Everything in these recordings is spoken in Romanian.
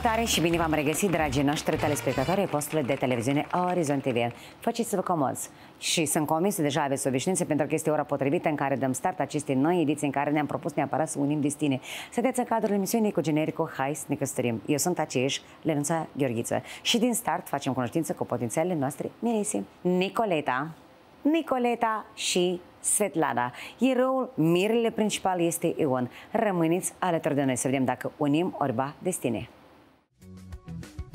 Salutare și bine v-am regăsit, dragii noștri telespectatori postului de televiziune Orizont TV. Faceți-vă comozi și sunt convins că deja aveți obișnuințe pentru că este ora potrivită în care dăm start acestei noi ediții în care ne-am propus neapărat să unim destine. Sunteți în cadrul emisiunii cu genericul Hai să ne căsătorim. Eu sunt aceeași, Lenuța Gheorghiță. Și din start facem cunoștință cu potențialele noastre mirisi. Nicoleta, Nicoleta și Svetlana. Eroul, mirele principal este Ion. Rămâneți alături de noi să vedem dacă unim orba destine.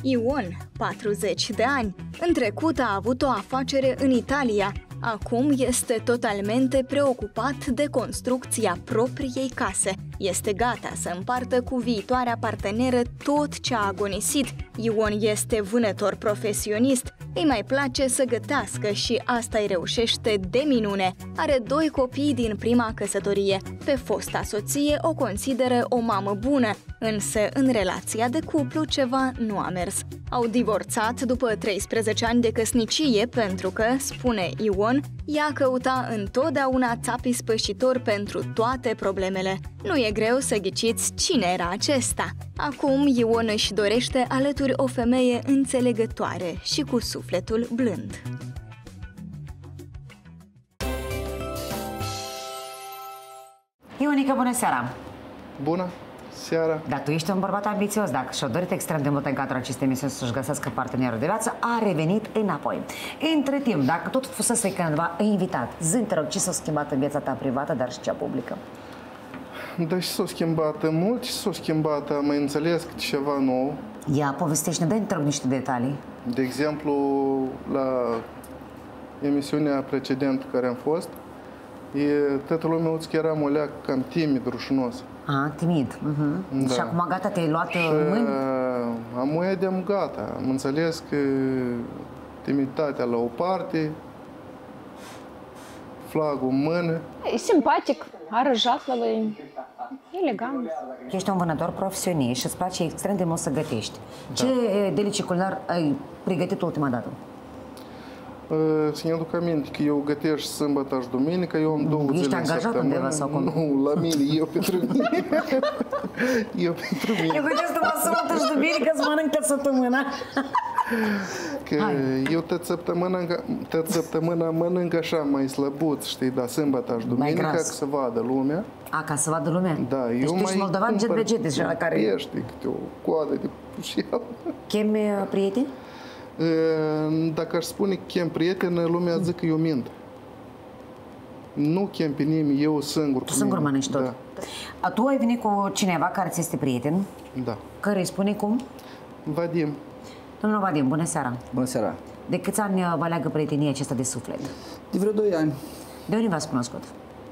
Ion, 40 de ani, în trecut a avut o afacere în Italia. Acum este totalmente preocupat de construcția propriei case. Este gata să împartă cu viitoarea parteneră tot ce a agonisit. Ion este vânător profesionist, îi mai place să gătească și asta îi reușește de minune. Are doi copii din prima căsătorie. Pe fosta soție o consideră o mamă bună, însă în relația de cuplu ceva nu a mers. Au divorțat după 13 ani de căsnicie pentru că, spune Ion, ea căuta întotdeauna țapii spășitor pentru toate problemele. Nu e greu să ghiciți cine era acesta. Acum Ion își dorește alături o femeie înțelegătoare și cu sufletul blând. Ionica, bună seara! Bună seara! Dar tu ești un bărbat ambițios, dacă și-o dorit extrem de mult în cadrul acestei emisiuni să-și găsească partenerul de viață, a revenit înapoi. Între timp, dacă tot fusese cândva invitat, zi te rog, ce s-a schimbat în viața ta privată, dar și cea publică? Da, și s-a schimbat mult și s-a schimbat, am înțeles ceva nou. Ia, povestește-ne, dă-ne, te rog, niște detalii. De exemplu, la emisiunea precedentă care am fost, e, toată lumea uți că eram o leac cam timid, rușinos. A, timid. Uh-huh. Da. Și acum gata, te-ai luat Și în mâini? uh, am de gata. Am înțeles că timiditatea la o parte, flagul în mână, E simpatic, are jatlă, elegant. Ești un vânător profesionist și îți place extrem de mult să gătești. Ce e, delicii culinar ai pregătit ultima dată? Uh, Să ne aduc aminte că eu gătesc și sâmbătă și duminică, eu am două Ești zile în angajat săptămână. undeva sau cum? Nu, la mine, eu pentru mine. eu pentru Eu mine. gătesc numai săptămână și duminică să mănânc tot săptămâna. Că eu tot săptămâna, tot săptămâna mănânc așa mai slăbuț, știi, dar sâmbătă și duminică, ca gras. să vadă lumea. A, ca să vadă lumea? Da, deci eu tu ești mai moldovan jet cumpăr pe jet, deci la care Ești câte o coadă de pușel. chemi uh, prieteni? Dacă aș spune că chem prieten, lumea zic că eu mint. Nu chem pe nimeni, eu singur. Tu cu singur mine. mănânci tot. Da, A, tu ai venit cu cineva care ți este prieten, da. care îi spune cum? Vadim, Domnul Vadim, bună seara! Bună seara! De câți ani uh, vă leagă prietenia aceasta de suflet? De vreo 2 ani. De unde v-ați cunoscut?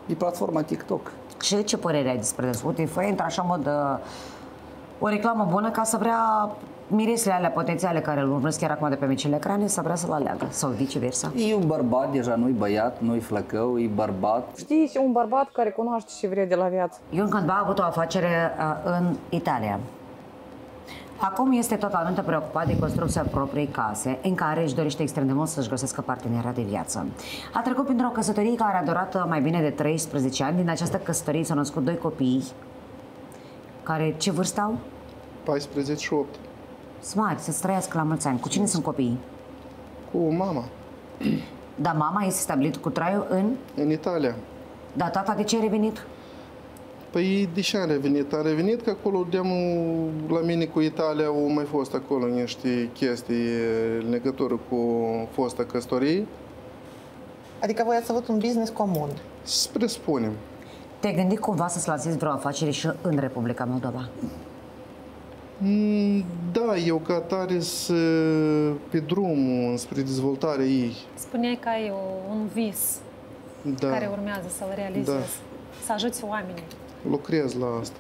E platforma TikTok. Și ce părere ai despre dânsul? Uite, fă într-așa mod uh, o reclamă bună ca să vrea miresele alea potențiale care îl urmăresc chiar acum de pe micile ecrane să vrea să-l aleagă sau viceversa. E un bărbat, deja nu-i băiat, nu-i flăcău, e bărbat. Știi, și un bărbat care cunoaște și vrea de la viață. Ion cândva a avut o afacere uh, în Italia. Acum este totalmente preocupat de construcția propriei case, în care își dorește extrem de mult să-și găsească partenera de viață. A trecut printr-o căsătorie care a durat uh, mai bine de 13 ani. Din această căsătorie s-au născut doi copii, care ce vârstă au? 14 și 8. Smart, să-ți trăiască la mulți ani. Cu cine sunt copiii? Cu mama, Dar mama este stabilit cu traiul în... în Italia. Dar tata de ce a revenit? Păi de ce am revenit? Am revenit că acolo deamul la mine cu Italia au mai fost acolo niște chestii în legătură cu fosta căsătorie. Adică voi ați avut un business comun. Să presupunem. Te-ai gândit cumva să-ți lansezi vreo afacere și în Republica Moldova? Mm, Da, eu ca tare să pe drumul spre dezvoltarea ei. Spuneai că ai o, un vis Da, care urmează să-l realizezi. Da. Să ajuți oamenii. lucrez la asta.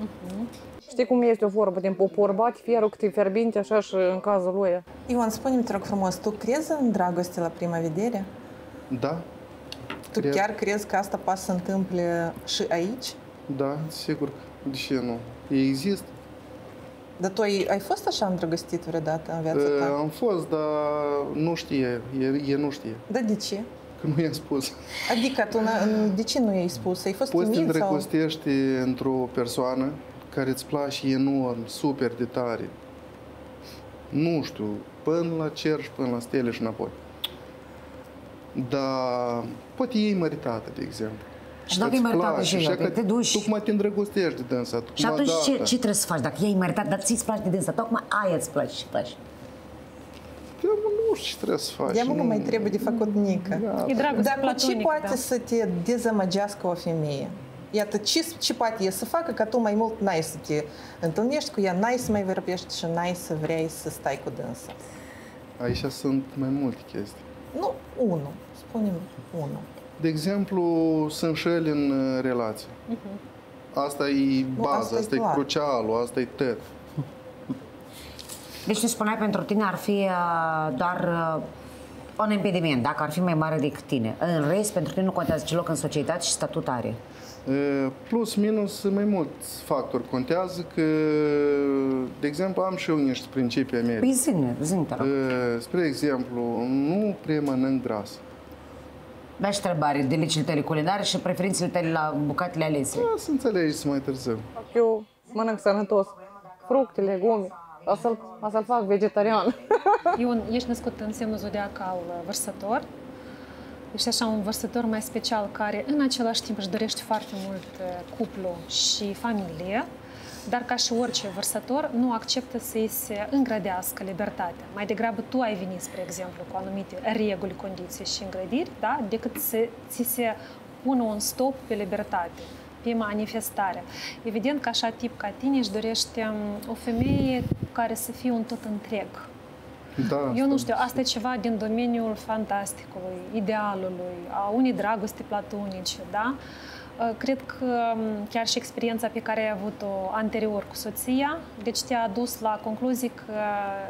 Știi cum este o vorbă din popor, bate fierul cât e fierbinte, așa și în cazul lui. Ion, spune-mi, te rog frumos, tu crezi în dragoste la prima vedere? Da, Tu Cred. chiar crezi că asta poate să se întâmple și aici? da, sigur. De ce nu? Ei există. Dar tu ai, ai fost așa îndrăgostit vreodată în viața Uh, ta? Am fost, dar nu știe. E, e nu știe. Dar de ce? Că nu i-am spus. Adică tu n- de ce nu i-ai spus? Ai fost Poți să te timid sau... îndrăgostești într-o persoană care îți place enorm, super de tare. nu știu, până la cer și până la stele și înapoi. Dar poate e măritată, de exemplu. Și dacă Că-ți e măritată place, și ea, că te duci- Tu cum te îndrăgostești de dânsa, tu Și cum atunci ce, adaptă. ce trebuie să faci? Dacă ei meritat, dar ți-ți place de dânsa, tocmai aia îți place și place. Eu nu știu ce trebuie să faci. Ea nu nu- mai trebuie de făcut nică. Da, E dragoste Dar cu ce platonică, poate da. să te dezamăgească o femeie? Iată, ce, ce poate e să facă ca tu mai mult n-ai să te întâlnești cu ea, n-ai să mai vorbești și n-ai să vrei să stai cu dânsa? Aici sunt mai multe chestii. Nu, unul. Spunem unul. De exemplu, sunt șeli în uh, relație. Asta e baza, asta e asta e clar. crucialul, asta e tot. Deci tu spuneai pentru tine ar fi uh, doar uh, un impediment, dacă ar fi mai mare decât tine. În rest, pentru tine nu contează ce loc în societate și statut are. E, Plus, minus, mai mulți factori contează că, de exemplu, am și eu niște principii ale mele. Păi zine, zine, te rog. E, Spre exemplu, nu prea mănânc gras. Mai și întrebare, delicile tale culinare și preferințele tale la bucatele alese. Da, să înțelegeți mai târziu. Eu mănânc sănătos. Fructe, legume. O să-l, o să-l fac vegetarian. Ion, ești născut în semnul zodiacal uh, vărsător. Ești așa un vărsător mai special care în același timp își dorește foarte mult uh, cuplu și familie, dar ca și orice vărsător nu acceptă să-i se îngrădească libertatea. Mai degrabă tu ai venit, spre exemplu, cu anumite reguli, condiții și îngrădiri, da? decât să ți se pună un stop pe libertate pe manifestare. Evident că așa tip ca tine își dorește um, o femeie cu care să fie un tot întreg. Da, Eu asta. nu știu, asta e ceva din domeniul fantasticului, idealului, a unei dragoste platonice, da? Uh, Cred că um, chiar și experiența pe care ai avut-o anterior cu soția, deci te-a dus la concluzii că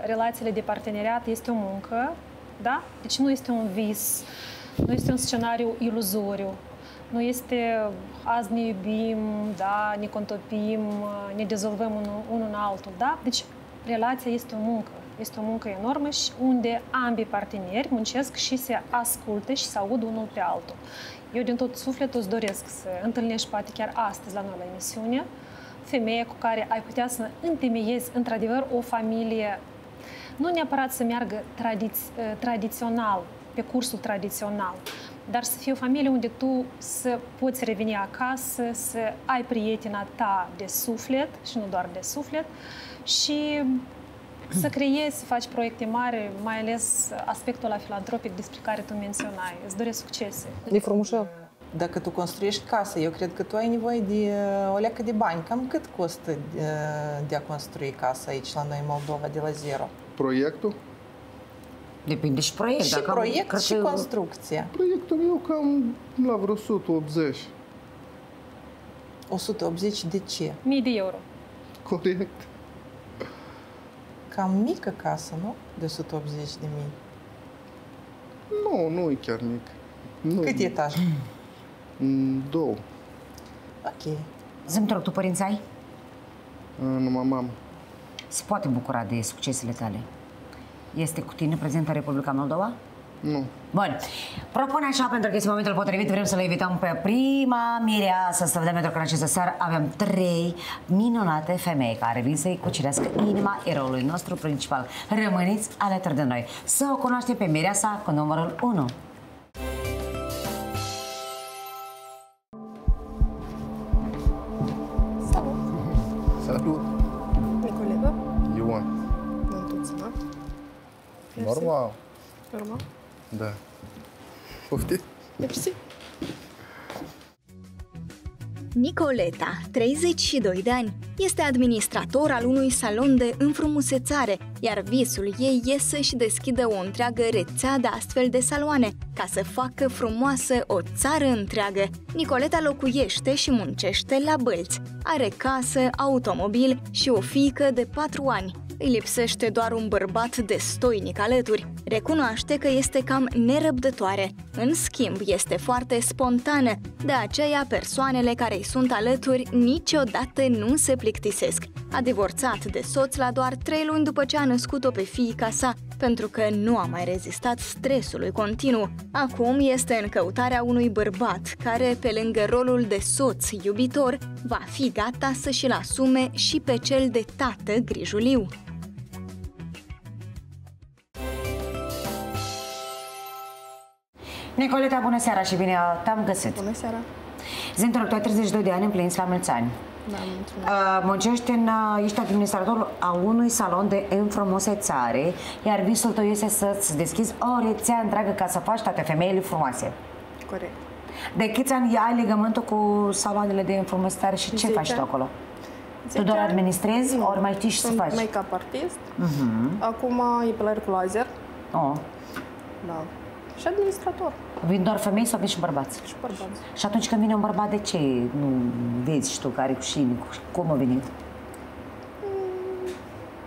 relațiile de parteneriat este o muncă, da? Deci nu este un vis, nu este un scenariu iluzoriu, nu este azi ne iubim, da, ne contopim, ne dezolvăm unul, unul în altul, da? Deci relația este o muncă, este o muncă enormă și unde ambii parteneri muncesc și se ascultă și se aud unul pe altul. Eu din tot sufletul îți doresc să întâlnești poate chiar astăzi la noi la emisiune femeie cu care ai putea să întemeiezi într-adevăr o familie nu neapărat să meargă tradiț- tradițional, pe cursul tradițional, dar să fie o familie unde tu să poți reveni acasă, să ai prietena ta de suflet și nu doar de suflet și să creezi, să faci proiecte mari, mai ales aspectul la filantropic despre care tu menționai. Îți doresc succese. E frumușel. Dacă tu construiești casă, eu cred că tu ai nevoie de uh, o leacă de bani. Cam cât costă uh, de a construi casa aici la noi în Moldova de la zero? Proiectul? Depinde și proiect. Și dacă- proiect cred și că- construcție. Proiectul meu cam la vreo 180. 180 de ce? Mii de euro. Corect. Cam mică casă, nu? De 180 de mii. Nu, nu e chiar mic. Nu. Cât etaje? Mm, Două. Ok. Zi-mi, te rog, tu părinți ai? Numai mamă. Se poate bucura de succesele tale. Este cu tine prezentă în Republica Moldova? Nu. Bun. Propun așa, pentru că este momentul potrivit, vrem să le invităm pe prima mireasă să vedem, pentru că în această seară avem trei minunate femei care vin să-i cucerească inima eroului nostru principal. Rămâniți alături de noi. Să o cunoaștem pe mireasa cu numărul 1. Salut. Nicoleta? Ioan. M-am tot sunat. Normal. Normal. Da. Poftim? Mersi. Nicoleta, 32 de ani, este administrator al unui salon de înfrumusețare, iar visul ei e să-și deschidă o întreagă rețea de astfel de saloane, ca să facă frumoasă o țară întreagă. Nicoleta locuiește și muncește la Bălți. Are casă, automobil și o fiică de 4 ani. Îi lipsește doar un bărbat de stoinic alături. Recunoaște că este cam nerăbdătoare. În schimb, este foarte spontană, de aceea persoanele care îi sunt alături niciodată nu se plictisesc. A divorțat de soț la doar 3 luni după ce a născut-o pe fiica sa, pentru că nu a mai rezistat stresului continuu. Acum este în căutarea unui bărbat care, pe lângă rolul de soț iubitor, va fi gata să și-l asume și pe cel de tată grijuliu. Nicoleta, bună seara și bine te-am găsit. Bună seara. Zi, tu ai 32 de ani, împliniți la mulți ani. Da, mulțumesc. Uh, muncești în, uh, ești administrator a unui salon de înfrumusețare, iar visul tău este să-ți deschizi o rețea întreagă ca să faci toate femeile frumoase. Corect. De câți ani ai legământul cu saloanele de înfrumusețare și ce Zece faci tu ani. acolo? Tu Zece doar ani? administrezi, Nu. ori mai știi și să Sunt faci? make-up artist. Acum epilări cu laser. Oh. Da. Și administrator. Vin doar femei sau vin și bărbați? Și bărbați. Și atunci când vine un bărbat, de ce nu vezi și tu care cu șine, cu- cum a venit?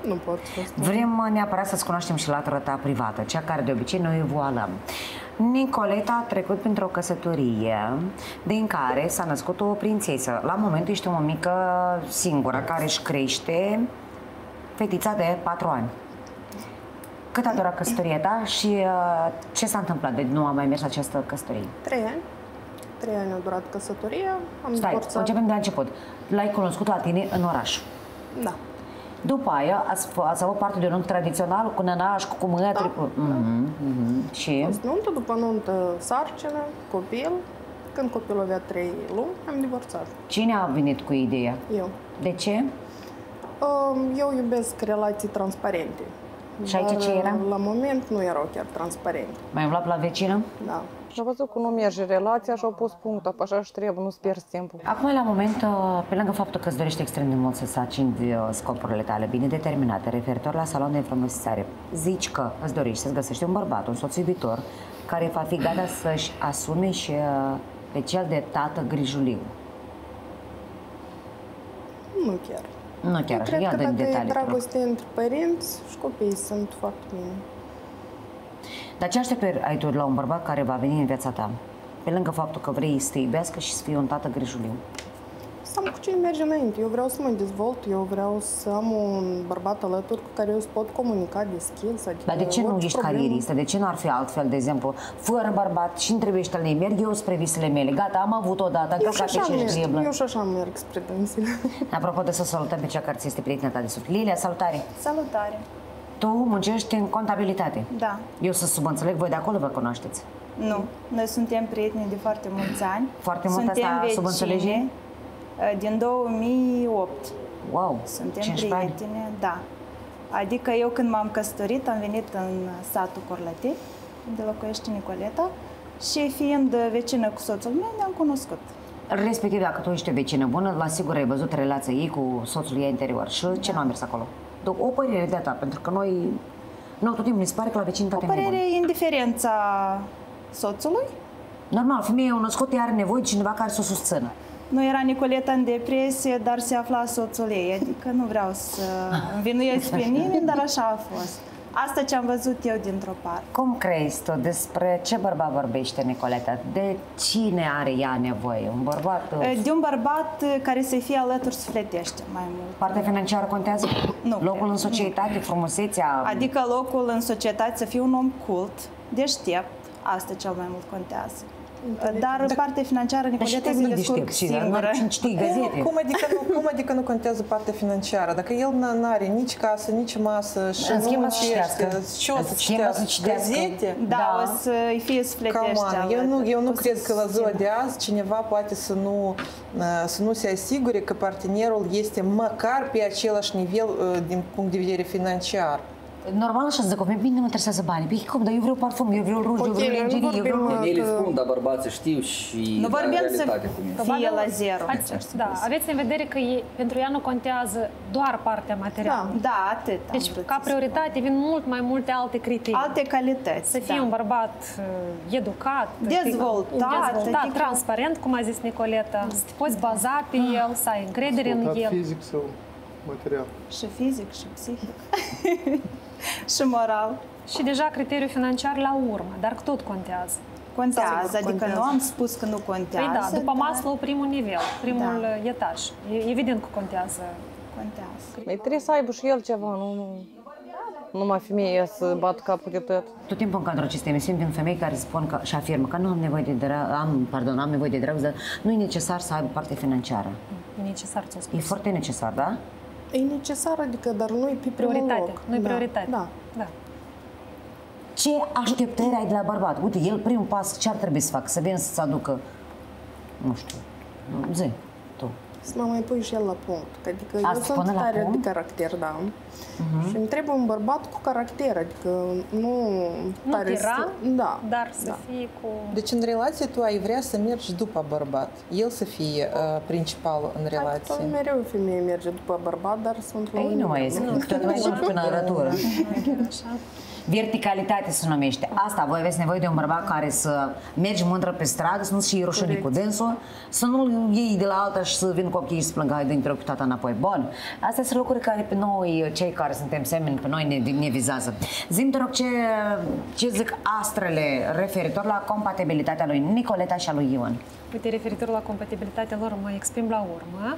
Nu pot să spun. Vrem uh, neapărat să-ți cunoaștem și latura ta privată, cea care de obicei noi o voalăm. Nicoleta a trecut printr-o căsătorie din care s-a născut o prințesă. La momentul ești o mică singură care își crește fetița de 4 ani. Cât a durat căsătoria ta și uh, ce s-a întâmplat de nu a mai mers această căsătorie? Trei ani. Trei ani a durat căsătoria. Am Stai, divorțat. începem de la început. L-ai cunoscut la tine în oraș. Da. După aia ați, f- ați avut parte de un nunt tradițional cu nănaș, cu cumătri, Da, cu... Mhm, mhm. Și? Fost nuntă, după nuntă sarcină, copil. Când copilul avea trei luni, am divorțat. Cine a venit cu ideea? Eu. De ce? Um, Eu iubesc relații transparente. Și aici Dar, ce era? La moment nu erau chiar transparente. Mai umblat la vecină? Da. Și a văzut că nu merge relația și au pus punctul, pe așa și trebuie, nu-ți pierzi timpul. Acum, la moment, uh, pe lângă faptul că îți dorești extrem de mult să-ți atingi uh, scopurile tale bine determinate, referitor la salon de înfrumusețare, zici că îți dorești să-ți găsești un bărbat, un soț iubitor, care va fi gata să-și asume și uh, pe cel de tată grijuliu. Nu chiar. Nu chiar așa, Cred ia că de dacă e detalii. te rog. dragoste între părinți și copii sunt foarte bine. Dar ce așteptări ai tu la un bărbat care va veni în viața ta? Pe lângă faptul că vrei să te iubească și să fie un tată grijuliu. Să am cu cine merge înainte. Eu vreau să mă dezvolt, eu vreau să am un bărbat alături cu care eu să pot comunica deschis. Adică Dar de ce nu orice ești problemă. carieristă? De ce nu ar fi altfel, de exemplu, fără bărbat și trebuie să le merg eu spre visele mele? Gata, am avut odată, am Eu și, călcat pe așa cinci merg, griblă. eu și așa merg spre dânsile. Apropo de să salutăm pe cea care ți este prietena ta de suflet. Lilia, salutare! Salutare! Tu muncești în contabilitate. Da, Eu să subînțeleg, voi de acolo vă cunoașteți. nu. Noi suntem prieteni de foarte mulți ani. Foarte mult suntem asta sub vecine, înțelegere? uh, Din 2008 Wow, suntem 15 ani. prietene, da. Adică eu când m-am căsătorit am venit în satul Corlătei, unde locuiește Nicoleta, și fiind vecină cu soțul meu ne-am cunoscut. Respectiv, dacă tu ești o vecină bună, la sigur ai văzut relația ei cu soțul ei interior. Și ce nu a mers acolo? Do- O părere de-a ta, pentru că noi... Nu, tot timpul mi se pare că la vecinitate O nu e bun. părere indiferența soțului. Normal, femeia e născut, ea are nevoie de cineva care să o susțină. Nu era Nicoleta în depresie, dar se afla soțul ei. Adică nu vreau să învinuiesc pe nimeni, dar așa a fost. Asta ce am văzut eu dintr-o parte. Cum crezi tu despre ce bărbat vorbește Nicoleta? De cine are ea nevoie? Un bărbat? De un bărbat care să fie alături sufletește mai mult. Partea financiară contează? Nu Locul cred, în societate, frumusețea? Adică locul în societate să fie un om cult, deștept, asta cel mai mult contează. Dar partea financiară Dar și Nicoleta te se nu descurcă deștept și singură. nu știi gazete. Cum adică, nu, cum adică nu contează partea financiară? Dacă el nu are nici casă, nici masă și În nu schimb, să citească. muncește, ce o În să schimb, citească? să citească. Gazete? Da, Da. o să-i fie sufletește Come on, eu nu, alături. eu nu O să cred că la ziua simtă. de azi cineva poate să nu, uh, să nu se asigure că partenerul este măcar pe același nivel uh, din punct de vedere financiar. Normal așa zic, bine nu mă interesează banii. Păi cum, dar eu vreau parfum, eu vreau ruj, eu Ok, vreau noi nu lingerie, eu vreau... vorbim, Femeile că- spun, dar bărbații știu și Nu da, vorbim în să realitate cum este. fie la zero. Ați, da, aveți în vedere că e, pentru ea nu contează doar partea materială. Da, atât am Deci, vrut ca să prioritate, vin mult mai multe alte criterii. spun. Alte calități. Să fie da. un bărbat uh, educat, Dezvoltat, dezvoltat adică- transparent, cum a zis Nicoleta, să te poți baza pe el, să ai încredere în Dezvoltat el. fizic sau material. Și fizic, și psihic. și moral. Și deja criteriul financiar la urmă, dar tot contează. Contează, Sigur, adică contează. nu am spus că nu contează. Păi da, după dar Maslow, primul nivel, primul Da. uh, etaj. E, evident că contează. Contează. Păi trebuie să aibă și el ceva, nu, nu numai femeia să bat capul de tot. Tot timpul în cadrul acestei emisiuni vin femei care spun că, și afirmă că nu am nevoie de drag, am, pardon, am nevoie de drag, dar nu e necesar să aibă parte financiară. E necesar ți-o E spus. foarte necesar, da? E necesar, adică, dar nu e pe primul Prioritate, loc. nu e Da, prioritate. Da. da. Ce așteptări ai de la bărbat? Uite, el primul pas ce ar trebui să facă? Să vină să-ți aducă, nu știu, zi, tu. Să mă mai pui și el la punct. Adică A, eu să sunt pună la tare punct? de caracter, da. Și îmi trebuie un bărbat cu caracter, adică nu, Nu tare tiran, să... Da. dar să da. fie cu... Deci în relație tu ai vrea să mergi după bărbat. El să fie uh, principalul în Tot relație. mereu femeie merge după bărbat, dar sunt la Ei, un nu mai nivel. este, tot mai mult până arătură. Așa. Verticalitate se numește. Asta, voi aveți nevoie de un bărbat care să mergi mândră pe stradă, să nu-ți fie rușine cu dânsul, să nu iei de la alta și să vin copiii și să plângă hai dintre cu tata înapoi. Bun. Astea sunt lucruri care pe noi, cei care suntem semeni, pe noi ne, ne vizează. Zim, te rog, ce, ce zic astrele referitor la compatibilitatea lui Nicoleta și a lui Ion? Uite, referitor la compatibilitatea lor, mă exprim la urmă.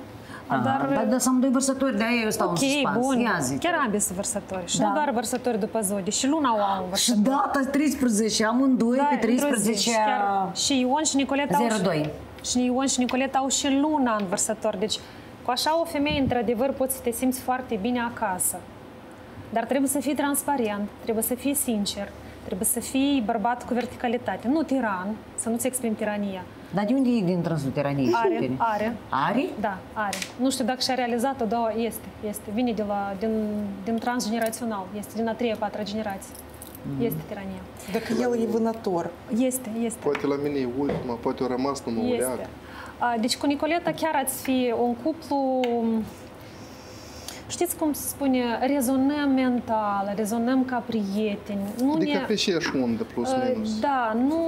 Aha, dar, dar sunt doi vărsători, de-aia eu stau ok, în suspans. bun. Ia zic. Chiar ambii sunt vărsători. Și Da. nu doar vărsători după zodie, și luna au un Și vărsător. data 13, amândoi pe într-o zi. 13 Și, chiar, și Ion și Nicoleta au 02. și, și Ion și Nicoleta au și luna în vărsător. Deci cu așa o femeie, într-adevăr, poți să te simți foarte bine acasă. Dar trebuie să fii transparent, trebuie să fii sincer, trebuie să fii bărbat cu verticalitate, nu tiran, să nu-ți exprimi tirania. Dar de unde e din trânsul tiraniei? Are, are. Are? Da, are. Nu știu dacă și-a realizat-o, dar este, este. Vine de la, din, din transgenerațional, este din a treia, patra generație. Este tirania. Dacă el e vânător, Este, este. Poate la mine e ultima, poate a rămas numai o leacă. Este. A, Deci cu Nicoleta chiar ați fi un cuplu Știți cum se spune, rezonăm mental, rezonăm ca prieteni. Nu Adică ne, pe aceeași undă, plus Uh, minus. Da, nu,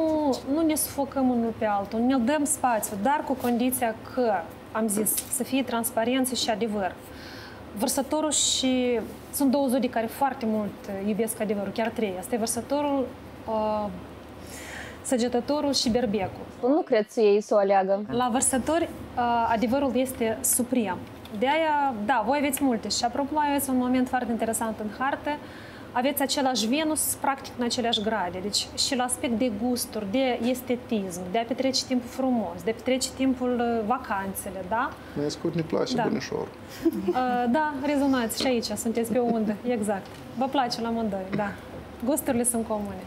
nu ne sufocăm unul pe altul, ne dăm spațiu, dar cu condiția că, am zis, să fie transparență și adevăr. Vărsătorul și... Sunt două zodii care foarte mult uh, iubesc adevărul, chiar trei. Asta e vărsătorul, uh, săgetătorul și berbecul. Nu cred să ei să o aleagă. La vărsători, uh, adevărul este suprem. De aia, da, voi aveți multe. Și apropo, mai aveți un moment foarte interesant în hartă. Aveți același Venus, practic în aceleași grade. Deci și la aspect de gusturi, de estetism, de a petrece timpul frumos, de a petrece timpul uh, vacanțele, da? Mai scurt ne place Da. bunișor. Uh, da, rezonați și aici, sunteți pe o undă, exact. Vă place la amândoi, da. Gusturile sunt comune.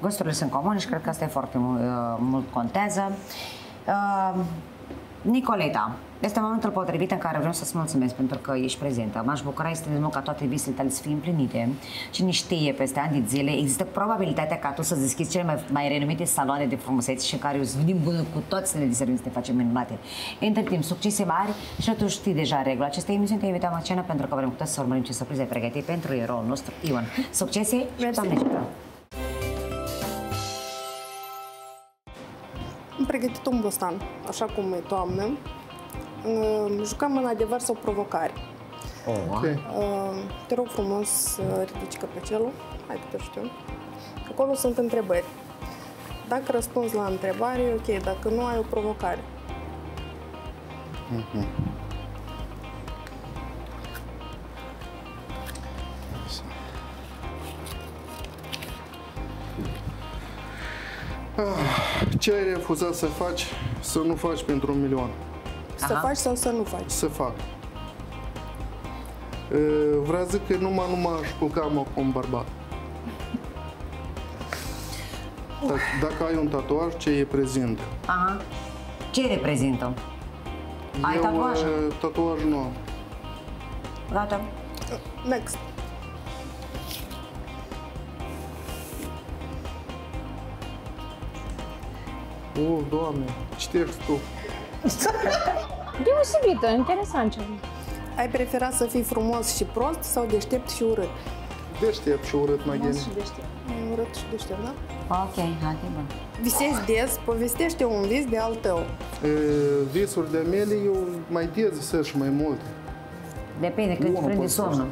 Gusturile sunt comune și cred că asta e foarte mult, mult contează. Uh, Nicoleta, este momentul potrivit în care vreau să-ți mulțumesc pentru că ești prezentă. M-aș bucura este de mult ca toate visele tale să fie împlinite. Cine știe, peste ani de zile există probabilitatea ca tu să deschizi cele mai, mai renumite saloane de frumusețe și în care eu să venim bună cu toți să ne diserim să te facem minunate. Între timp, succese mari și tu știi deja regula acestei emisiuni. Te invităm în scenă pentru că vrem cu toți să urmărim ce surprize ai pregătit pentru eroul nostru, Ion. Succese și Mersi. Doamne ajută! Am pregătit un bustan, așa cum e toamnă. Uh, Jucăm în adevăr sau provocare. Ok. Uh, Te rog frumos să ridici căpăcelul. Hai că te știu. Acolo sunt întrebări. Dacă răspunzi la întrebare, e ok. Dacă nu, ai o provocare. Ce ai refuzat să faci, să nu faci pentru un milion? Să faci sau să nu faci. Să fac. E, Vreau zic că numai, nu m-aș culca mă cu un bărbat. Dacă, dacă ai un tatuaj, ce e prezint? Aha. Ce reprezintă? Ai Eu tatuaj? e, tatuaj nu am. Gata. Next. O, Doamne, citești tu. Deosebită, interesant ceva. Ai prefera să fii frumos și prost sau deștept și urât? Deștept și urât mai gine. Urât și deștept, da? Ok, hai, e bun. Visezi des, povestește un vis de al tău. E, Visuri de mele, eu mai des visez și mai mult. Depinde când Unul te prinde poți să somnul.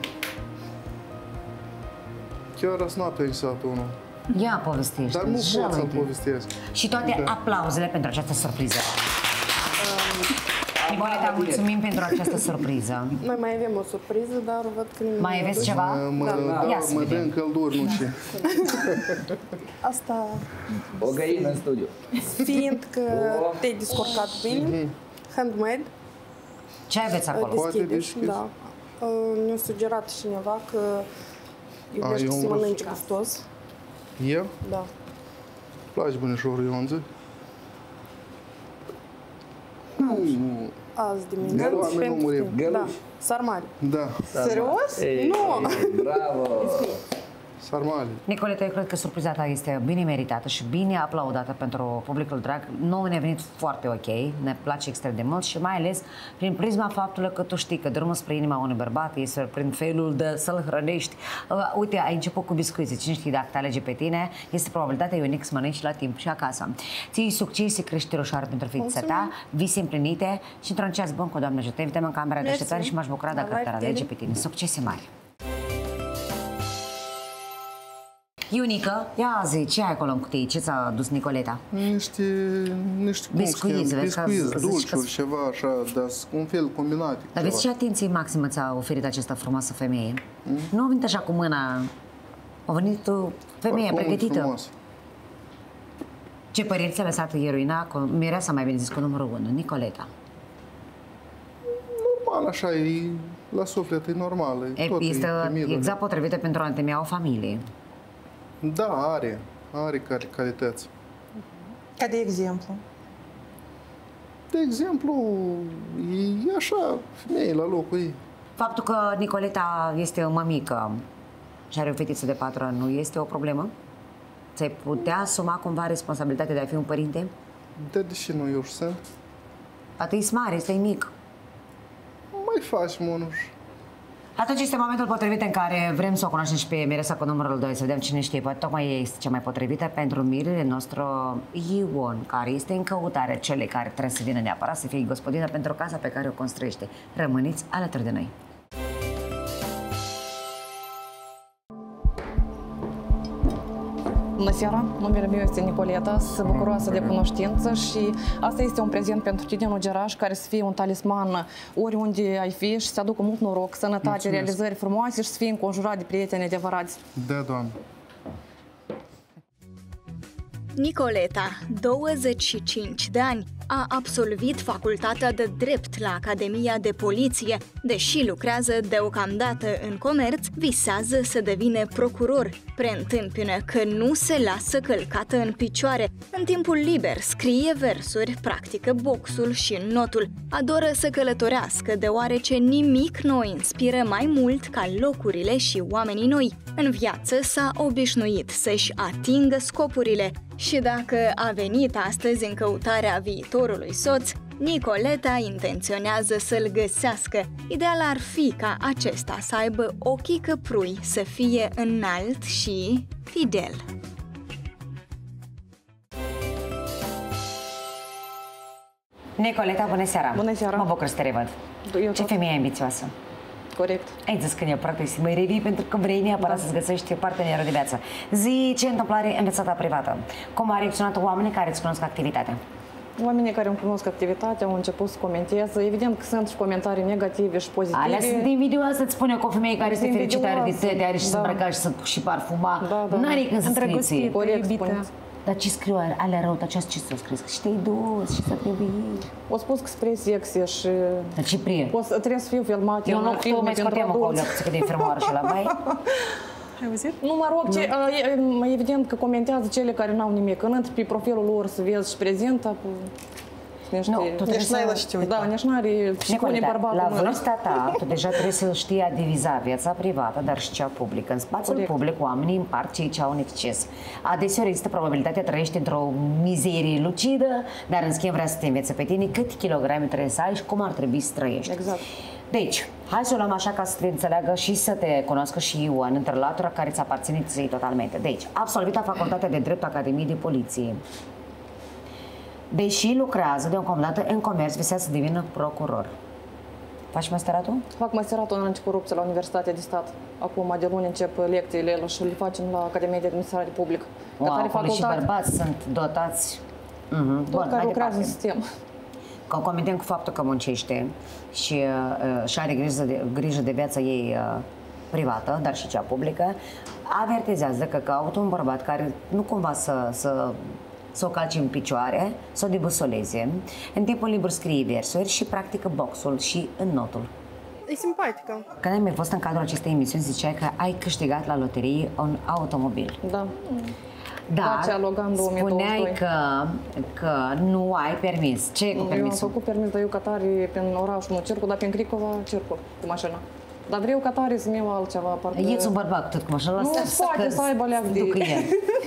Chiar azi noapte am visat unul. Ia povestește. Dar nu pot să-l jală-te. povestesc. Și toate Da. aplauzele pentru această surpriză. Nicoleta, mulțumim pentru această surpriză. Noi mai avem o surpriză, dar văd că nimeni Mai nu aveți aduce. ceva? Mă, Da. Ia da, să mă dă vedem. în călduri, nu știu. Asta O găină în studiu. fiind că te-ai descurcat bine, handmade, Ce aveți acolo? Poate deschideți, deschizi. da. Uh, Ne-a sugerat cineva că iubește eu să am mănânci gustos. El? Da. Place bunișorul Ionță? Azi dimineață. Găluș. pentru Oameni nu murim. tine. Da. Găluș. Sarmale. Da. Serios? Nu! Bravo! Sarmale. Nicoleta, eu cred că surpriza ta este bine meritată și bine aplaudată pentru publicul drag. Nouă ne-a venit foarte ok, ne place extrem de mult și mai ales prin prisma faptului că tu știi că drumul spre inima unui bărbat este prin felul de să-l hrănești. Uh, uite, ai început cu biscuiți, cine știe dacă te alege pe tine, este probabilitatea unic să mănânci la timp și acasă. Ții succes și creștere ușoară pentru fetița ta, vise împlinite și într-un ceas bun cu Doamne ajută. Te invităm în camera de Mersi. așteptare și m-aș bucura dacă Bye-bye, te Teddy. alege pe tine. Succese mari! Iunica, ia zi, ce ai acolo în cutie? Ce ți-a dus Nicoleta? Niște, niște cum Biscuiți, se cheamă, vezi că biscuiți, zici dulciuri, că- ceva așa, dar un fel combinate. Dar vezi ce atenție maximă ți-a oferit această frumoasă femeie? Nu a venit așa cu mâna, a venit o femeie Parfumul pregătită. frumos. Ce păreri ți-a lăsat eroina, cu, mireasa mai bine zis, cu numărul 1, Nicoleta? Normal, așa, e la suflet, e normal. E, E, tot este e timidă. exact potrivită pentru a întemeia o familie. Da, are. Are care calități. Ca de exemplu. De exemplu, e așa, femeie la locul ei. Faptul că Nicoleta este o mămică și are o fetiță de 4 ani nu este o problemă? Ți-ai putea asuma cumva responsabilitatea de a fi un părinte? De, deși nu eu sunt, Atât e mare, este mic. mai faci, monuș. Atunci este momentul potrivit în care vrem să o cunoaștem și pe Miresa cu numărul 2, să vedem cine știe, poate tocmai ea este cea mai potrivită pentru mirele nostru Ion, care este în căutare celei care trebuie să vină neapărat să fie gospodină pentru casa pe care o construiește. Rămâniți alături de noi. Bună seara, numele meu este Nicoleta, sunt bucuroasă de cunoștință și asta este un prezent pentru tine în Ugeraș, care să fie un talisman oriunde ai fi și să aducă mult noroc, sănătate, Mulțumesc. realizări frumoase și să fii înconjurat de prieteni adevărați. Da, doamne. Nicoleta, 25 de ani, a absolvit facultatea de drept la Academia de Poliție. Deși lucrează deocamdată în comerț, visează să devină procuror. Preîntâmpină că nu se lasă călcată în picioare. În timpul liber scrie versuri, practică boxul și notul. Adoră să călătorească, deoarece nimic nu o inspiră mai mult ca locurile și oamenii noi. În viață s-a obișnuit să-și atingă scopurile și dacă a venit astăzi în căutarea viitorului soț, Nicoleta intenționează să-l găsească. Ideal ar fi ca acesta să aibă ochii căprui, să fie înalt și fidel. Nicoleta, bună seara! Bună seara. Mă bucur să te revăd. Eu Ce tot. femeie ambițioasă! Corect. Ai zis că neapărat trebuie să mai revii pentru că vrei neapărat să-ți găsești partenerul de viață. Zi ce întâmplare în viața ta privată. Cum a reacționat oamenii care îți cunosc activitatea? Oamenii care îmi cunosc activitatea au început să comenteze. Evident că sunt și comentarii negative și pozitive. Alea sunt invidioase, îți spune că o femeie care este Sunt fericită, are de invidioase, tete, are și să da. îmbrăca și, să, și parfuma. Da, da. N-are când să Îndrăgostit. scrieți. Corect, iubită. spuneți. Dar ce scriu alea rău, dar ce ce să scris? Și te-ai dus și să trebuie. O spus că spre sexy și Dar ce prie? o să, trebuie să fiu filmat Eu în în loc tu filme mai pentru scoteam acolo adulți. cât de fermoară și la bai. Ai auzit? Nu, mă rog, ce, e- e- evident că comentează cele care n-au nimic. Când intri pe profilul lor să vezi și prezintă, niște... Nu, tu trebuie Nici n-ai să- la ce te uita. Da, nici n-are și pune Nicoleta, bărbatul la în mână. vârsta ta, tu deja trebuie să știi a diviza viața privată, dar și cea publică. În spațiul Corect. public, oamenii împart cei ce au în exces. Adeseori există probabilitatea trăiești într-o mizerie lucidă, dar în schimb vrea să te învețe pe tine cât kilograme trebuie să ai și cum ar trebui să trăiești. Exact. Deci, hai să o luăm așa ca să te înțeleagă și să te cunoască și Ioan între latura care ți aparține ție totalmente. Deci, absolvită facultatea de drept Academiei de Poliție. Deși lucrează deocamdată în comerț, visează să devină procuror. Faci masteratul? Fac masteratul în anticorupție la Universitatea de Stat. Acum, de luni încep lecțiile și le facem la Academia de Administrare Publică. Wow, Ca tare acolo și facultate, bărbați sunt dotați. Mhm. tot care mai lucrează în departe. sistem. Concomitent cu faptul că muncește și, uh, și are grijă de, grijă de viața ei uh, privată, dar și cea publică, avertizează că caută un bărbat care nu cumva să, să, să o calce în picioare, să o debusoleze. În timpul liber scrie versuri și practică boxul și în notul. E simpatică. Când ai mai fost în cadrul acestei emisiuni, ziceai că ai câștigat la loterie un automobil. Da. Dar Dacia Logan 2022. spuneai că, că nu ai permis. Ce e cu Eu am permisul? făcut permis de eu ca tare prin orașul, nu circul, dar prin Cricova circul cu mașina. Dar vreau ca tare să-mi iau altceva, parcă... Ieți un bărbat tot cu mașina Nu, lasă spate să aibă leac de- ducă el.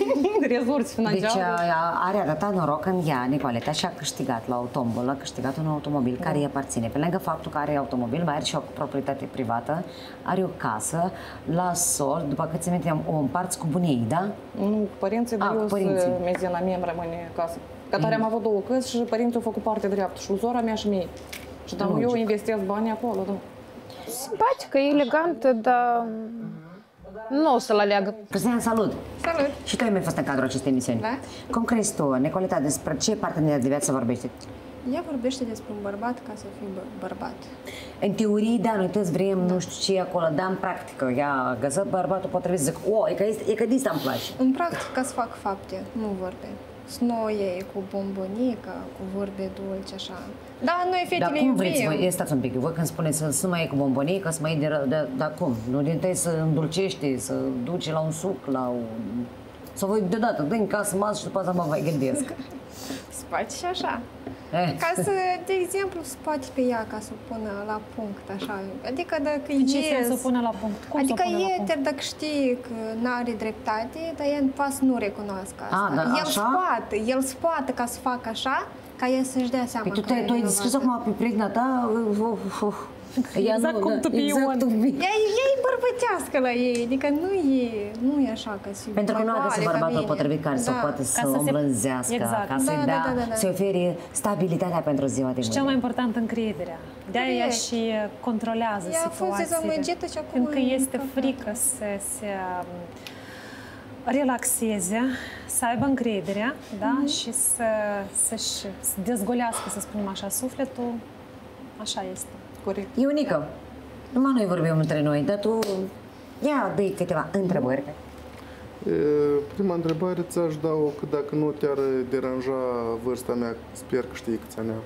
resurse Deci financiare. a- are arătat noroc când ea, Nicoleta, și-a câștigat la o tombolă, a câștigat un automobil care îi aparține. Pe lângă faptul că are automobil, mai are și o proprietate privată, are o casă la sol, după cât ți minte, o împarți cu bunii, da? Nu, cu părinții, dar A, eu cu sunt părinții. mezina mie îmi rămâne acasă. Ca tare am avut două căsi și părinții au făcut parte dreaptă, și uzora mea și mie. Și dar eu Logic. investesc banii acolo, da. Simpatică, elegantă, dar nu o să-l aleagă. Cristian, salut! Salut! Și tu ai mai fost în cadrul acestei emisiuni. Da. Cum crezi tu, Nicoleta, despre ce parteneriat de viață vorbește? Ea vorbește despre un bărbat ca să fie bă- bărbat. În teorie, da, noi toți vrem nu știu ce acolo, dar în practică, ea găsă bărbatul potrivit, zic, o, e că, este, e că de asta îmi place. În practică ca să fac fapte, nu vorbe. Snoie cu bombonica, cu vorbe dulci, așa. Da, noi Dar fetele cum vreți iubim. voi? Stați un pic, voi când spuneți să, să mai e cu bombonie, să mai e de, ră- de, dar cum? Nu din tăi să îndulcește, să duce la un suc, la un... Sau voi deodată, dă în casă masă și după asta mă mai gândesc. Spați și așa. Eh. Ca să, de exemplu, spate pe ea ca să o pună la punct, așa. Adică dacă În ce ies- sens să o pună la punct? Cum adică să o pună la punct? Eter, dacă știe că nu are dreptate, dar ea poate să nu recunoască asta. Ah, dar el așa? scoate, el scoate ca să facă așa, ca ea să-și dea seama Păi tu, că te, e tu ai descris vinovată. acum pe prietena ta, uh, uh, uh. Ea Exact cum tu pe exact Ion. cum pe- Ea, ea e bărbătească la ei, adică nu e, nu e așa că se Pentru că mai nu a găsit moale ca bărbatul mine. potrivit care să Da. o poată să să o se- îmblânzească, Exact. ca să-i Da, da, dea, da, da, da. să ofere stabilitatea pentru ziua de Și mâine. cel mai important, încrederea. De-aia ea Corect. și controlează Ea a fost situațiile. dezamăgită și acum Pentru că e este încăpată. frică să se um, relaxeze, să aibă încrederea, da? Mhm. Și să, să-și să dezgolească, să spunem așa, sufletul. Așa este. Corect. Ionică, numai noi vorbim între noi, dar tu ia dă câteva întrebări. E, Prima întrebare ți-aș da-o că dacă nu te-ar deranja vârsta mea, sper că știi câți ani am.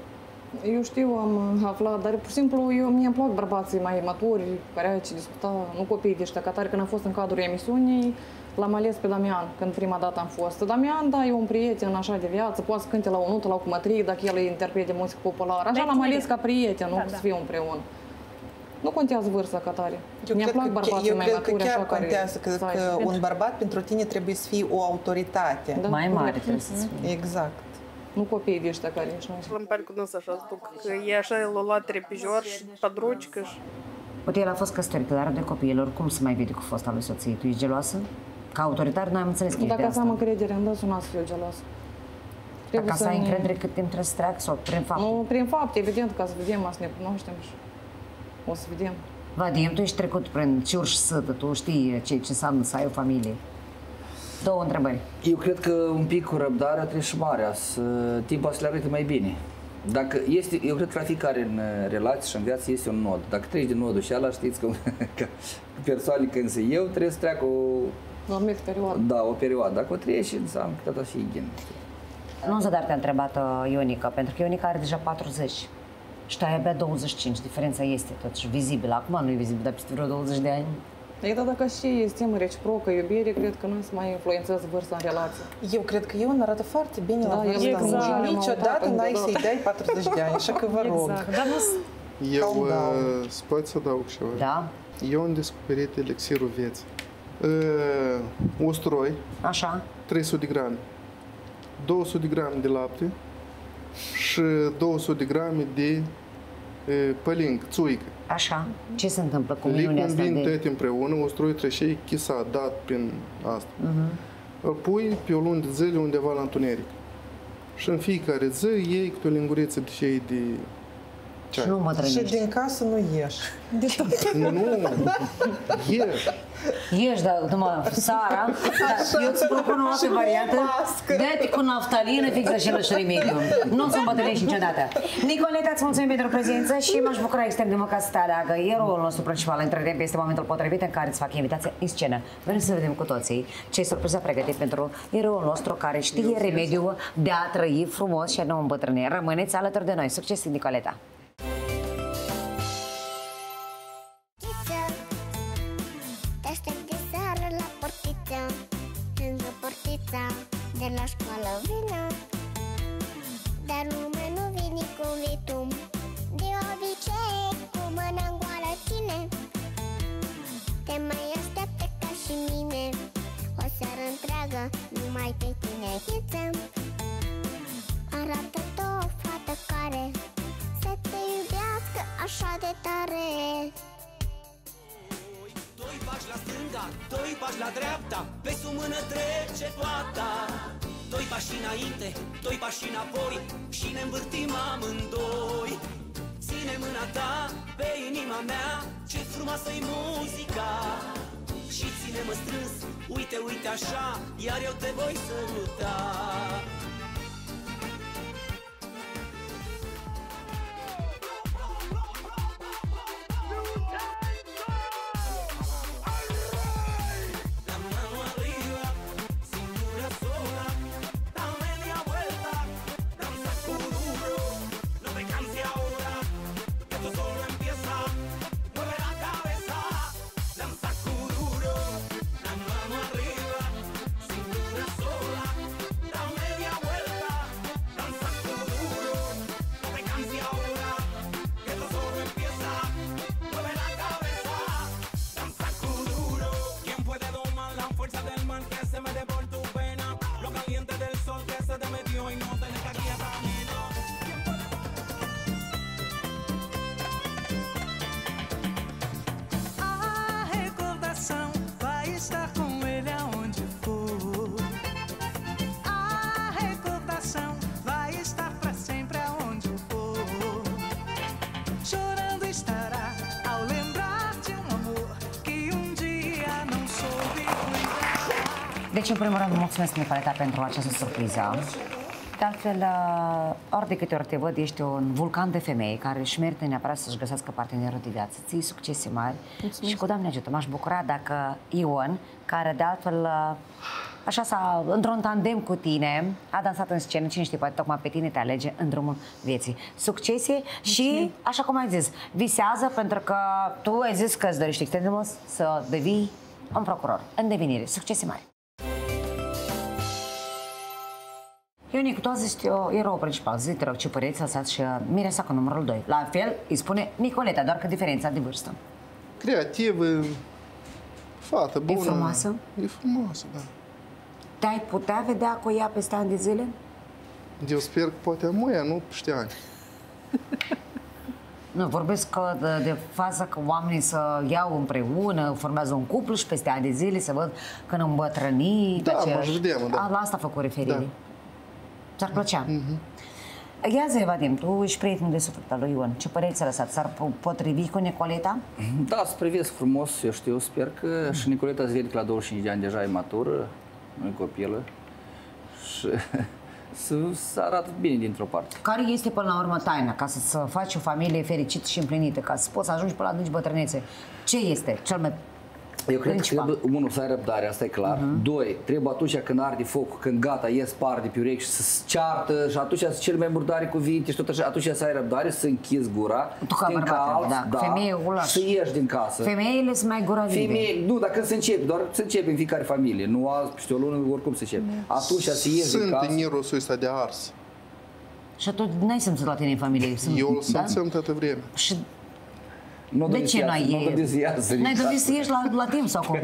Eu știu, am aflat, dar pur și simplu eu, mie îmi plac bărbații mai maturi, care ai ce discuta, nu copiii de ăștia, ca tare când am fost în cadrul emisiunii, l-am ales pe Damian, când prima dată am fost. Damian, da, e un prieten așa de viață, poate să cânte la o nută, la o cumătrie, dacă el interprete muzică populară. Așa Dar l-am tineri. ales ca prieten, nu Da, să da. fiu împreună. Nu contează vârsta ca tare. Eu Mi-a cred, plac că, bărbații eu mai cred că maturi, chiar așa, care contează că, să ai- că un bărbat pentru tine trebuie să fie o autoritate. Da, Mai mare corect. trebuie să fie. Exact. Nu copiii de ăștia care nici nu Îmi pare cu dânsa așa duc, că e așa, l-a luat trepijor și padrucică și... Uite, el a fost căsătorit, dar are de copiilor. Cum se mai vede cu fosta lui soție? Tu ești geloasă? Ca autoritar, noi am înțeles că ești de Dacă să am asta. încredere în dânsul, n-am să fiu geloasă. Ca să ai ne- încredere cât timp trebuie să treacă sau prin fapt. Nu, prin fapt, evident, ca să vedem, să ne cunoaștem și o să vedem. Vadim, tu ești trecut prin ciurș și sătă, tu știi ce, ce înseamnă să ai o familie. Două întrebări. Eu cred că un pic cu răbdarea trebuie și marea, să, timpul să le arate mai bine. Dacă este, eu cred că la fiecare în uh, relație și în viață este un nod. Dacă treci din nodul și ala, știți că, că persoane când se eu, trebuie să treacă o, La anumit perioadă. da, o perioadă. Dacă o treci, înseamnă că tot fi ghin. Nu Zadar te-a întrebat uh, Ionica, pentru că Ionica are deja 40 și tu ai abia 25. Diferența este totuși vizibilă. Acum nu e vizibil, dar peste vreo 20 de ani. Ei, dar dacă și stimă reciprocă, iubire, cred că nu se mai influențează vârsta în relație. Eu cred că Ion arată foarte bine Da, la el vârsta exact. exact. am Niciodată autat n-ai în să-i dai 40 de ani, așa că vă rog. Exact. Dar nu Eu Calm down. uh, pot să adaug ceva. Da? Eu am descoperit elixirul vieții. Uh, usturoi, Așa? 300 de grame, 200 de grame de lapte și 200 de grame de uh, pălinc, țuică. Așa. Ce se întâmplă cu Le minunea asta combin de... toate împreună, usturoiul trășei chisat, dat prin asta. Îl pui pe o lună de zile undeva la întuneric. Și în fiecare zi iei câte o linguriță de cei de Și nu mă Și trănești. din casă nu ieși. Nu, ieși. Ești, dar numai Sara, dar eu îți propun o altă Și variantă. mască. Dă-te cu naftalină fix același remediu. Nu o să îmbătrânești niciodată. Nicoleta, îți mulțumim pentru prezență și m-aș bucura extrem de mult ca să te aleagă. E rolul nostru principal. Între timp este momentul potrivit în care îți fac invitația în scenă. Vrem să vedem cu toții ce surpriză pregătit pentru eroul nostru care știe remediul de a trăi frumos și a nu îmbătrâni. Rămâneți alături de noi. Succes, Nicoleta! Așa Iar eu te voi săruta Deci, în primul rând, mulțumesc, Nicoleta, pentru această surpriză. De altfel, uh, ori de câte ori te văd, ești un vulcan de femei care își merită neapărat să-și găsească partenerul de viață. Ții succese mari Mulțumesc. și cu Doamne ajută. M-aș bucura dacă Ion, care de altfel uh, așa s-a, într-un tandem cu tine, a dansat în scenă, cine știe, poate tocmai pe tine te alege în drumul vieții. Succese și, așa cum ai zis, visează pentru că tu ai zis că îți dorești extrem de mult să devii un procuror în devenire. Succese mari! Ionic, tu azi ești o erou principal. Zi, te rog, ce păreți lăsați și uh, Miresa cu numărul 2. La fel, îi spune Nicoleta, doar că diferența de vârstă. Creativă, fată bună. frumoasă? E frumoasă, da. Te-ai putea vedea cu ea peste ani de zile? Eu sper că poate amoia, nu peste ani. Nu, vorbesc că de, de faza că oamenii să iau împreună, formează un cuplu și peste ani de zile să văd când îmbătrâni. Da, pe aceeași- mă, vedem, da. A, la asta a făcut referire. Da. Ți-ar plăcea? Ia zi, Vadim, tu ești prietenul de suflet al lui Ion. Ce părere ți-a lăsat? S-ar po- potrivi cu Nicoleta? Da, să privesc frumos, eu știu, sper că și Nicoleta se vede că la 25 de ani deja e matură, nu e copilă și să, să arată bine dintr-o parte. Care este până la urmă taina ca să, să faci o familie fericită și împlinită, ca să poți să ajungi până la adânci bătrânețe? Ce este cel mai Eu cred Principal. că trebuie, unul, să ai răbdare, asta e clar. Doi, trebuie atunci când arde focul, când gata, ies par de pe urechi și să se ceartă și atunci să cele mai murdare cuvinte și tot așa, atunci să ai răbdare, să închizi gura, Tu ca să te bărbat, încalți, da. Femeie o lași. și să ieși din casă. Femeile sunt mai guravive. Femeie, nu, dacă se începe, doar să începe în fiecare familie, nu azi, peste o lună, oricum se începe. Atunci să ieși din Sunt casă. în mirosul ăsta de ars. Și tu n-ai simțit la tine în familie. Sunt, Eu îl da? simțeam toată vremea. Și Nu de ce n-ai Nu dă N-ai dorit să ieși la, la timp sau cum?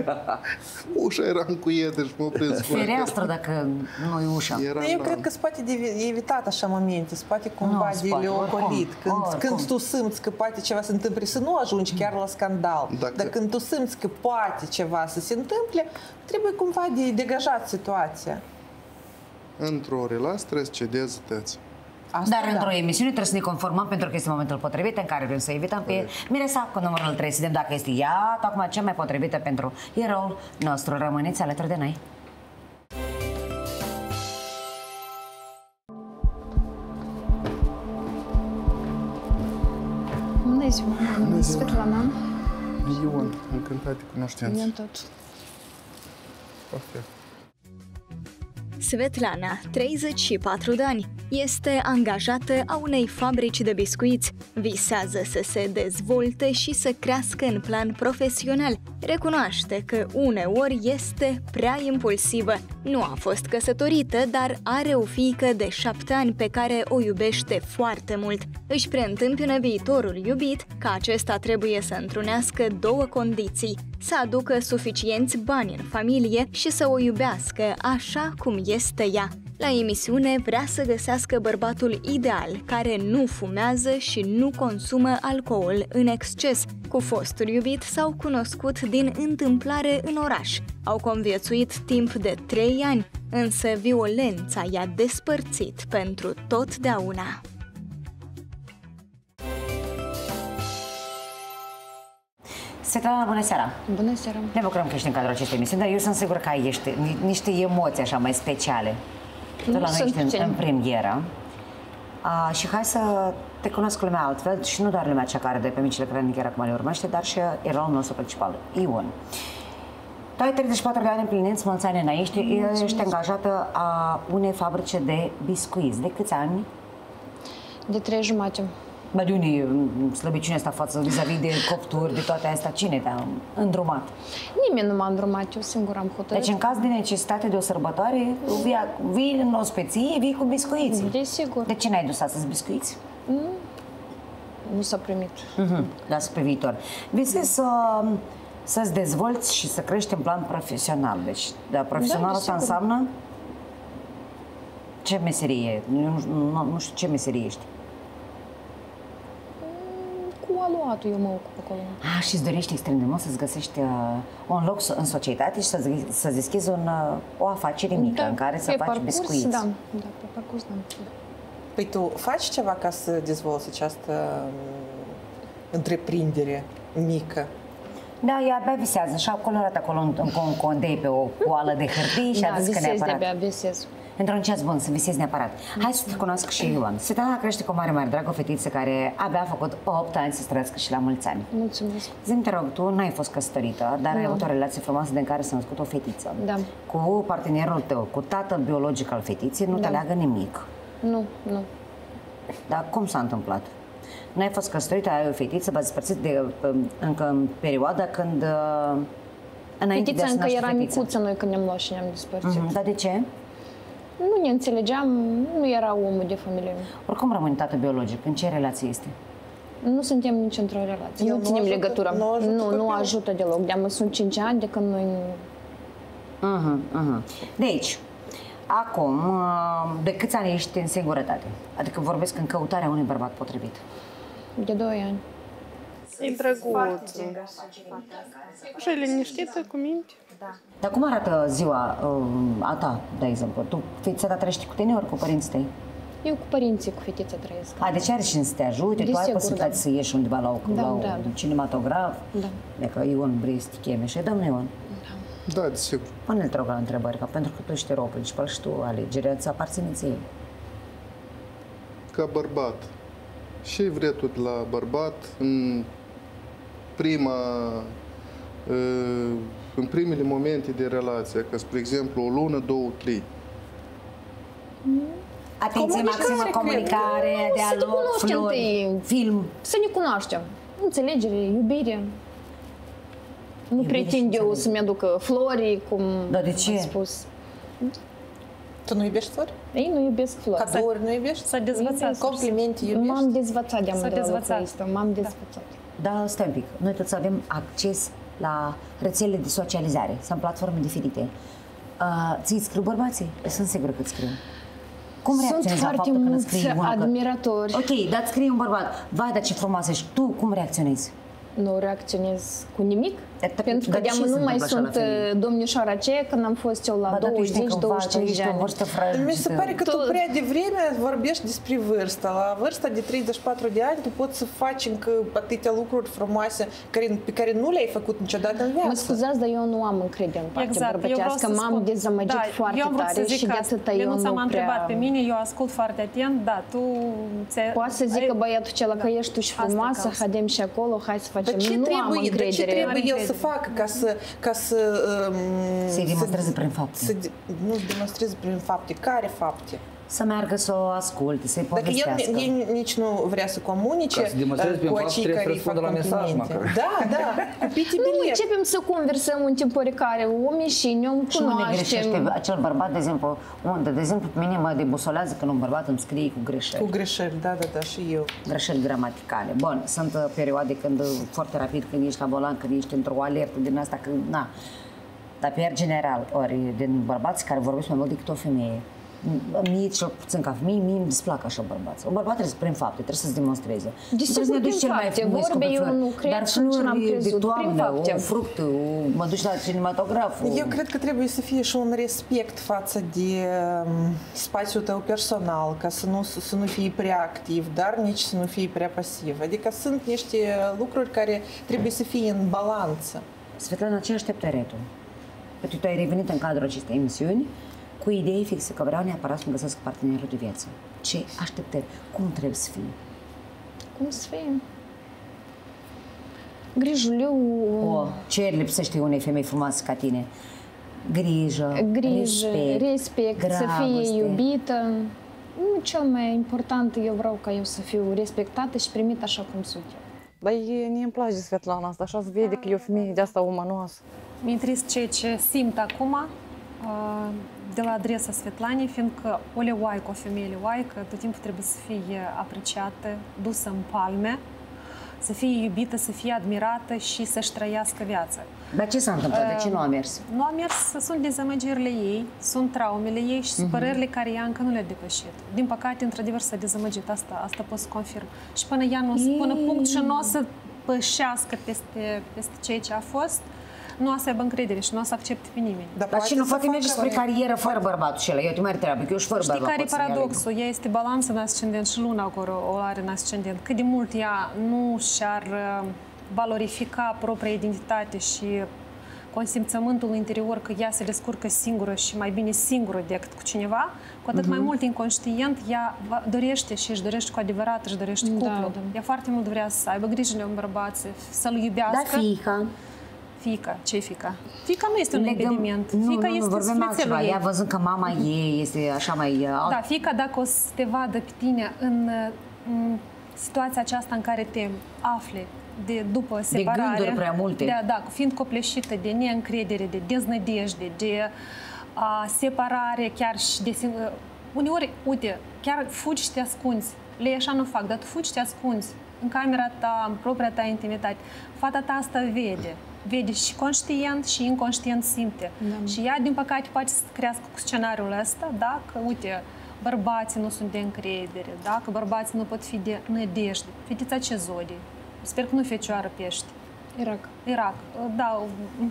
Ușa era încuietă și mă prins foarte. Fereastră dacă nu e ușa. Era, Eu da. cred că se poate de evitat așa momente, se poate cumva Nu, se de poate, leocolit. oricum, Când, oricum. când tu simți că poate ceva se întâmple, să nu ajungi chiar la scandal. Dacă- Dar când tu simți că poate ceva să se întâmple, trebuie cumva de degajat situația. Într-o relație trebuie să cedezi tăți. Asta Dar da. într-o emisiune trebuie să ne conformăm pentru că este momentul potrivit în care vrem să invităm pe Miresa cu numărul 3. Să vedem dacă este ea tocmai cea mai potrivită pentru eroul nostru. Rămâneți alături de noi. Bună ziua, mă numesc Svetlana. Ion, încântat de cunoștință. Eu tot. Perfect. Svetlana, 34 de ani, este angajată a unei fabrici de biscuiți. Visează să se dezvolte și să crească în plan profesional. Recunoaște că uneori este prea impulsivă. Nu a fost căsătorită, dar are o fiică de șapte ani pe care o iubește foarte mult. Își preîntâmpină viitorul iubit că acesta trebuie să întrunească două condiții. Să aducă suficienți bani în familie și să o iubească așa cum este ea. La emisiune vrea să găsească bărbatul ideal, care nu fumează și nu consumă alcool în exces. Cu fostul iubit s-au cunoscut din întâmplare în oraș. Au conviețuit timp de trei ani, însă violența i-a despărțit pentru totdeauna. Svetlana, bună seara! Bună seara! Ne bucurăm că ești în cadrul acestei emisiuni, dar eu sunt sigur că ai ești, ni- niște emoții așa mai speciale. Tu la noi sunt ești în, puține. în premieră. A, și hai să te cunosc lumea altfel și nu doar lumea cea care de pe micile cronichiere acum le urmește, dar și eroul nostru principal, Ion. Tu ai 34 de ani împliniți, mulți ani înainte, ești angajată a unei fabrice de biscuiți. De câți ani? De trei jumate. Bă, de unde e mm, slăbiciunea asta față vis-a-vis de copturi, de toate astea? Cine te-a îndrumat? Nimeni nu m-a îndrumat, eu singur am hotărât. Deci în caz de necesitate de o sărbătoare, vii, vii în ospeție, vii cu biscuiți. Desigur. De ce n-ai dus astăzi biscuiți? Nu s-a primit. Mhm, Lasă pe viitor. Visezi să, să-ți dezvolți și să crești în plan profesional. Deci, da, profesional Da, asta desigur. înseamnă ce meserie e? Nu, nu, nu știu ce meserie ești. Cu aluatul eu mă ocup acolo. Ah, și îți dorești extrem de mult să-ți găsești uh, un loc s- în societate și să-ți, să deschizi un, uh, o afacere mică în care să pe faci parcurs, biscuiți. Da, da, pe parcurs, da. Păi tu faci ceva ca să dezvolți această m, întreprindere mică? Da, ea abia visează și a colorat acolo în, în con- condei pe o coală de hârtie și da, a zis că visez neapărat. de-abia, visez. Într-un ceas bun, să visezi neapărat. Hai să te cunosc și Ioan. Svetlana crește cu o mare, mare drag o fetiță care abia a făcut 8 ani să trăiască și la mulți ani. Mulțumesc. Zim, te rog, tu n-ai fost căsătorită, dar ai Nu. avut o relație frumoasă din care s-a născut o fetiță. Da. Cu partenerul tău, cu tatăl biologic al fetiței, nu te Da. leagă nimic. Nu, nu. Dar cum s-a întâmplat? N-ai fost căsătorită, ai o fetiță, v-ați despărțit de, um, încă în perioada când... uh, Înainte Fetița de a se încă naște era fetița. micuță noi când ne-am luat și ne-am despărțit. Mhm, Dar de ce? Nu ne înțelegeam, nu era omul de familie. Oricum rămâne tată biologic. În ce relație este? Nu suntem nici într-o relație. El nu nu ținem ajută- legătura. nu ajută nu, nu copilul? ajută deloc. De-am sunt 5 ani de când noi... Mhm, mhm. Deci, acum, uh, de câți ani ești în singurătate? Adică vorbesc în căutarea unui bărbat potrivit. De 2 ani. E drăguț. Așa e liniștită, cu minte. Dar cum arată ziua uh, a ta, de exemplu? Tu, fetița ta trăiește cu tine ori cu părinții tăi? Eu cu părinții, cu fetița trăiesc. A, deci are cine să te ajute, tu ai Desigur, posibilitatea da. să ieși undeva la, o, Da, la da, un da. cinematograf, Da. dacă Ion vrei să te cheme și domnule Ion, Da, desigur. pune-l te rog la întrebări, ca pentru că tu ești erou principal și tu alegerea îți aparține ție. Ca bărbat. Ce vrei tu de la bărbat în prima uh, în primele momente de relație, ca spre exemplu o lună, două, trei. Atenție Comunicare, maximă, cred. comunicare, Să te dialog, cunoaștem flori, întâi. film. Să ne cunoaștem. Înțelegere, iubire. Nu Iubire pretind și eu înțelegere. să-mi aducă flori, cum Dar de ce? ați spus. Tu nu iubești flori? Ei nu iubesc flori. Cadouri nu iubești? S-a dezvățat. Complimente iubești? M-am dezvățat de-am S-a de la dezvățat. locul ăsta. M-am dezvățat. Da, stai un pic. Noi toți avem acces la rețelele de socializare. Sunt platforme diferite. Uh, ți scriu bărbații? Eu sunt sigură că îți scriu. Cum Sunt reacționezi la foarte faptul când îți mulți scrie una că- admiratori. Ok, dar îți scrie un bărbat. Vai, dar ce frumoasă ești. Tu cum reacționezi? Nu reacționez cu nimic. Dar Pentru că de de ce nu se mai întâmplă așa la sunt femei? uh, domnișoara aceea când am fost eu la Ba, da, tu ești încă în vârstă, 20-25 ești de în ani. vârstă fragedă. Mi se pare că tu Tu- prea devreme vorbești despre vârstă. La vârsta de 34 de ani tu poți să faci încă atâtea lucruri frumoase care, pe care nu le-ai făcut niciodată în viață. Mă scuzați, dar eu nu am încredere în partea Exact, eu vreau bărbătească. să M-am spun. dezamăgit da, foarte eu am vrut tare să zic și de asta. atâta eu Lenuța nu m-a prea... întrebat pe mine, eu ascult foarte atent, da, tu... ți- Poate să zică ai- băiatul acela că ești tu și Asta e frumoasă, cauza. haidem și acolo, hai să facem. Dar ce nu am trebuie, dar ce încredere. trebuie el încredere. Să facă ca să, ca să um, Să-i demonstreze prin fapte. Să, de- nu demonstreze prin fapte. Care fapte? Să meargă să o asculte, să-i Dacă el, povestească. el nici nu vrea să comunice Ca să demonstrezi uh, prin cu fapt, acei trebuie să care îi fac răspundă la mesaj, complimente. măcar. Da, da, cupiți Nu bilet. începem să conversăm în timp care o mișini, o Și unde greșește cunoaștem. acel bărbat, de exemplu, unde, de exemplu, pe mine mă debusolează când un bărbat îmi scrie cu greșeli. Cu greșeli, da, da, da, și eu. greșeli gramaticale. Bun, sunt uh, perioade când uh, foarte rapid, când ești la volan, când ești într-o alertă din asta, când, na. Dar pe general, ori din bărbați care vorbesc mai mult decât o femeie, m- mie cel puțin ca femeie, mie îmi displac așa bărbați. Un bărbat trebuie să prin fapte, trebuie să-ți demonstreze. Nu trebuie să ne prin duci cel mai fapte. frumos cu Vorbe pe eu flori. nu cred Dar și nici n-am flori de crezut. Prin toamnă, fapte. un fruct, o- mă duci la cinematograf. o- Eu cred că trebuie să fie și un respect față de um, spațiul tău personal, ca să nu, să nu fii prea activ, dar nici să nu fii prea pasiv. Adică sunt niște lucruri care trebuie să fie în balanță. Svetlana, ce așteptări ai tu? Pentru că tu ai revenit în cadrul acestei emisiuni cu idei fixe că vreau neapărat să-mi găsesc partenerul de viață. Ce așteptări? Cum trebuie să fii? Cum să fim? Grijuliu, O, ce lipsește unei femei frumoase ca tine? Grijă, grijă, respect, respect să dragoste. fie iubită. Nu, cel mai important, eu vreau ca eu să fiu respectată și primită așa cum sunt eu. Dar e, mie îmi place Svetlana asta, așa se vede că e o femeie de asta umanoasă. Mi-e trist ceea ce simt acum uh, de la adresa Svetlanei, fiindcă o leoaică, o femeie leoaică, tot timpul trebuie să fie apreciată, dusă în palme, să fie iubită, să fie admirată și să-și trăiască viața. Dar ce s-a întâmplat? De ce nu a mers? Nu a mers, sunt dezamăgirile ei, sunt traumele ei și supărările care ea încă nu le-a depășit. Din păcate, într-adevăr, s-a dezamăgit, asta, asta pot să confirm. Și până ea nu o să pună punct și nu o să pășească peste, peste ceea ce a fost, nu o să aibă încredere și nu o să accepte pe nimeni. Dar și nu poate merge spre carieră fără bărbatul și ăla. Eu te mai treabă, că eu și fără Știi bărbat care e pot să-mi aleg. paradoxul? Ea este balanță în ascendent și luna acolo o are în ascendent. Cât de mult ea nu și-ar uh, valorifica propria identitate și consimțământul interior că ea se descurcă singură și mai bine singură decât cu cineva, cu atât mai Mhm. mult inconștient ea va- dorește și își dorește cu adevărat, își dorește Da, cuplu. da. Ea foarte mult vrea să aibă grijă de un bărbat, să- să-l iubească. Da, fiica. Fica, ce fica? Fica nu este un Legăm- impediment. Nu, fica nu, nu, este vorbim sufletelul altceva. ei. Ea văzând că mama ei este așa mai... uh, Da, fica dacă o să te vadă pe tine în, în situația aceasta în care te afli de după separare. gânduri prea multe. Da, da, fiind copleșită de neîncredere, de deznădejde, de a, separare, chiar și de sing- Uneori, uite, chiar fugi și te ascunzi. Le așa nu fac, dar tu fugi și te ascunzi în camera ta, în propria ta intimitate. Fata ta asta vede. Vede și conștient și inconștient simte. Da. Și ea, din păcate, poate să crească cu scenariul ăsta, da? Că, uite, bărbații nu sunt de încredere, da? Că bărbații nu pot fi de nădejde. Fetița ce zodie? Sper că nu fecioară pești. Irak. Irak. Da,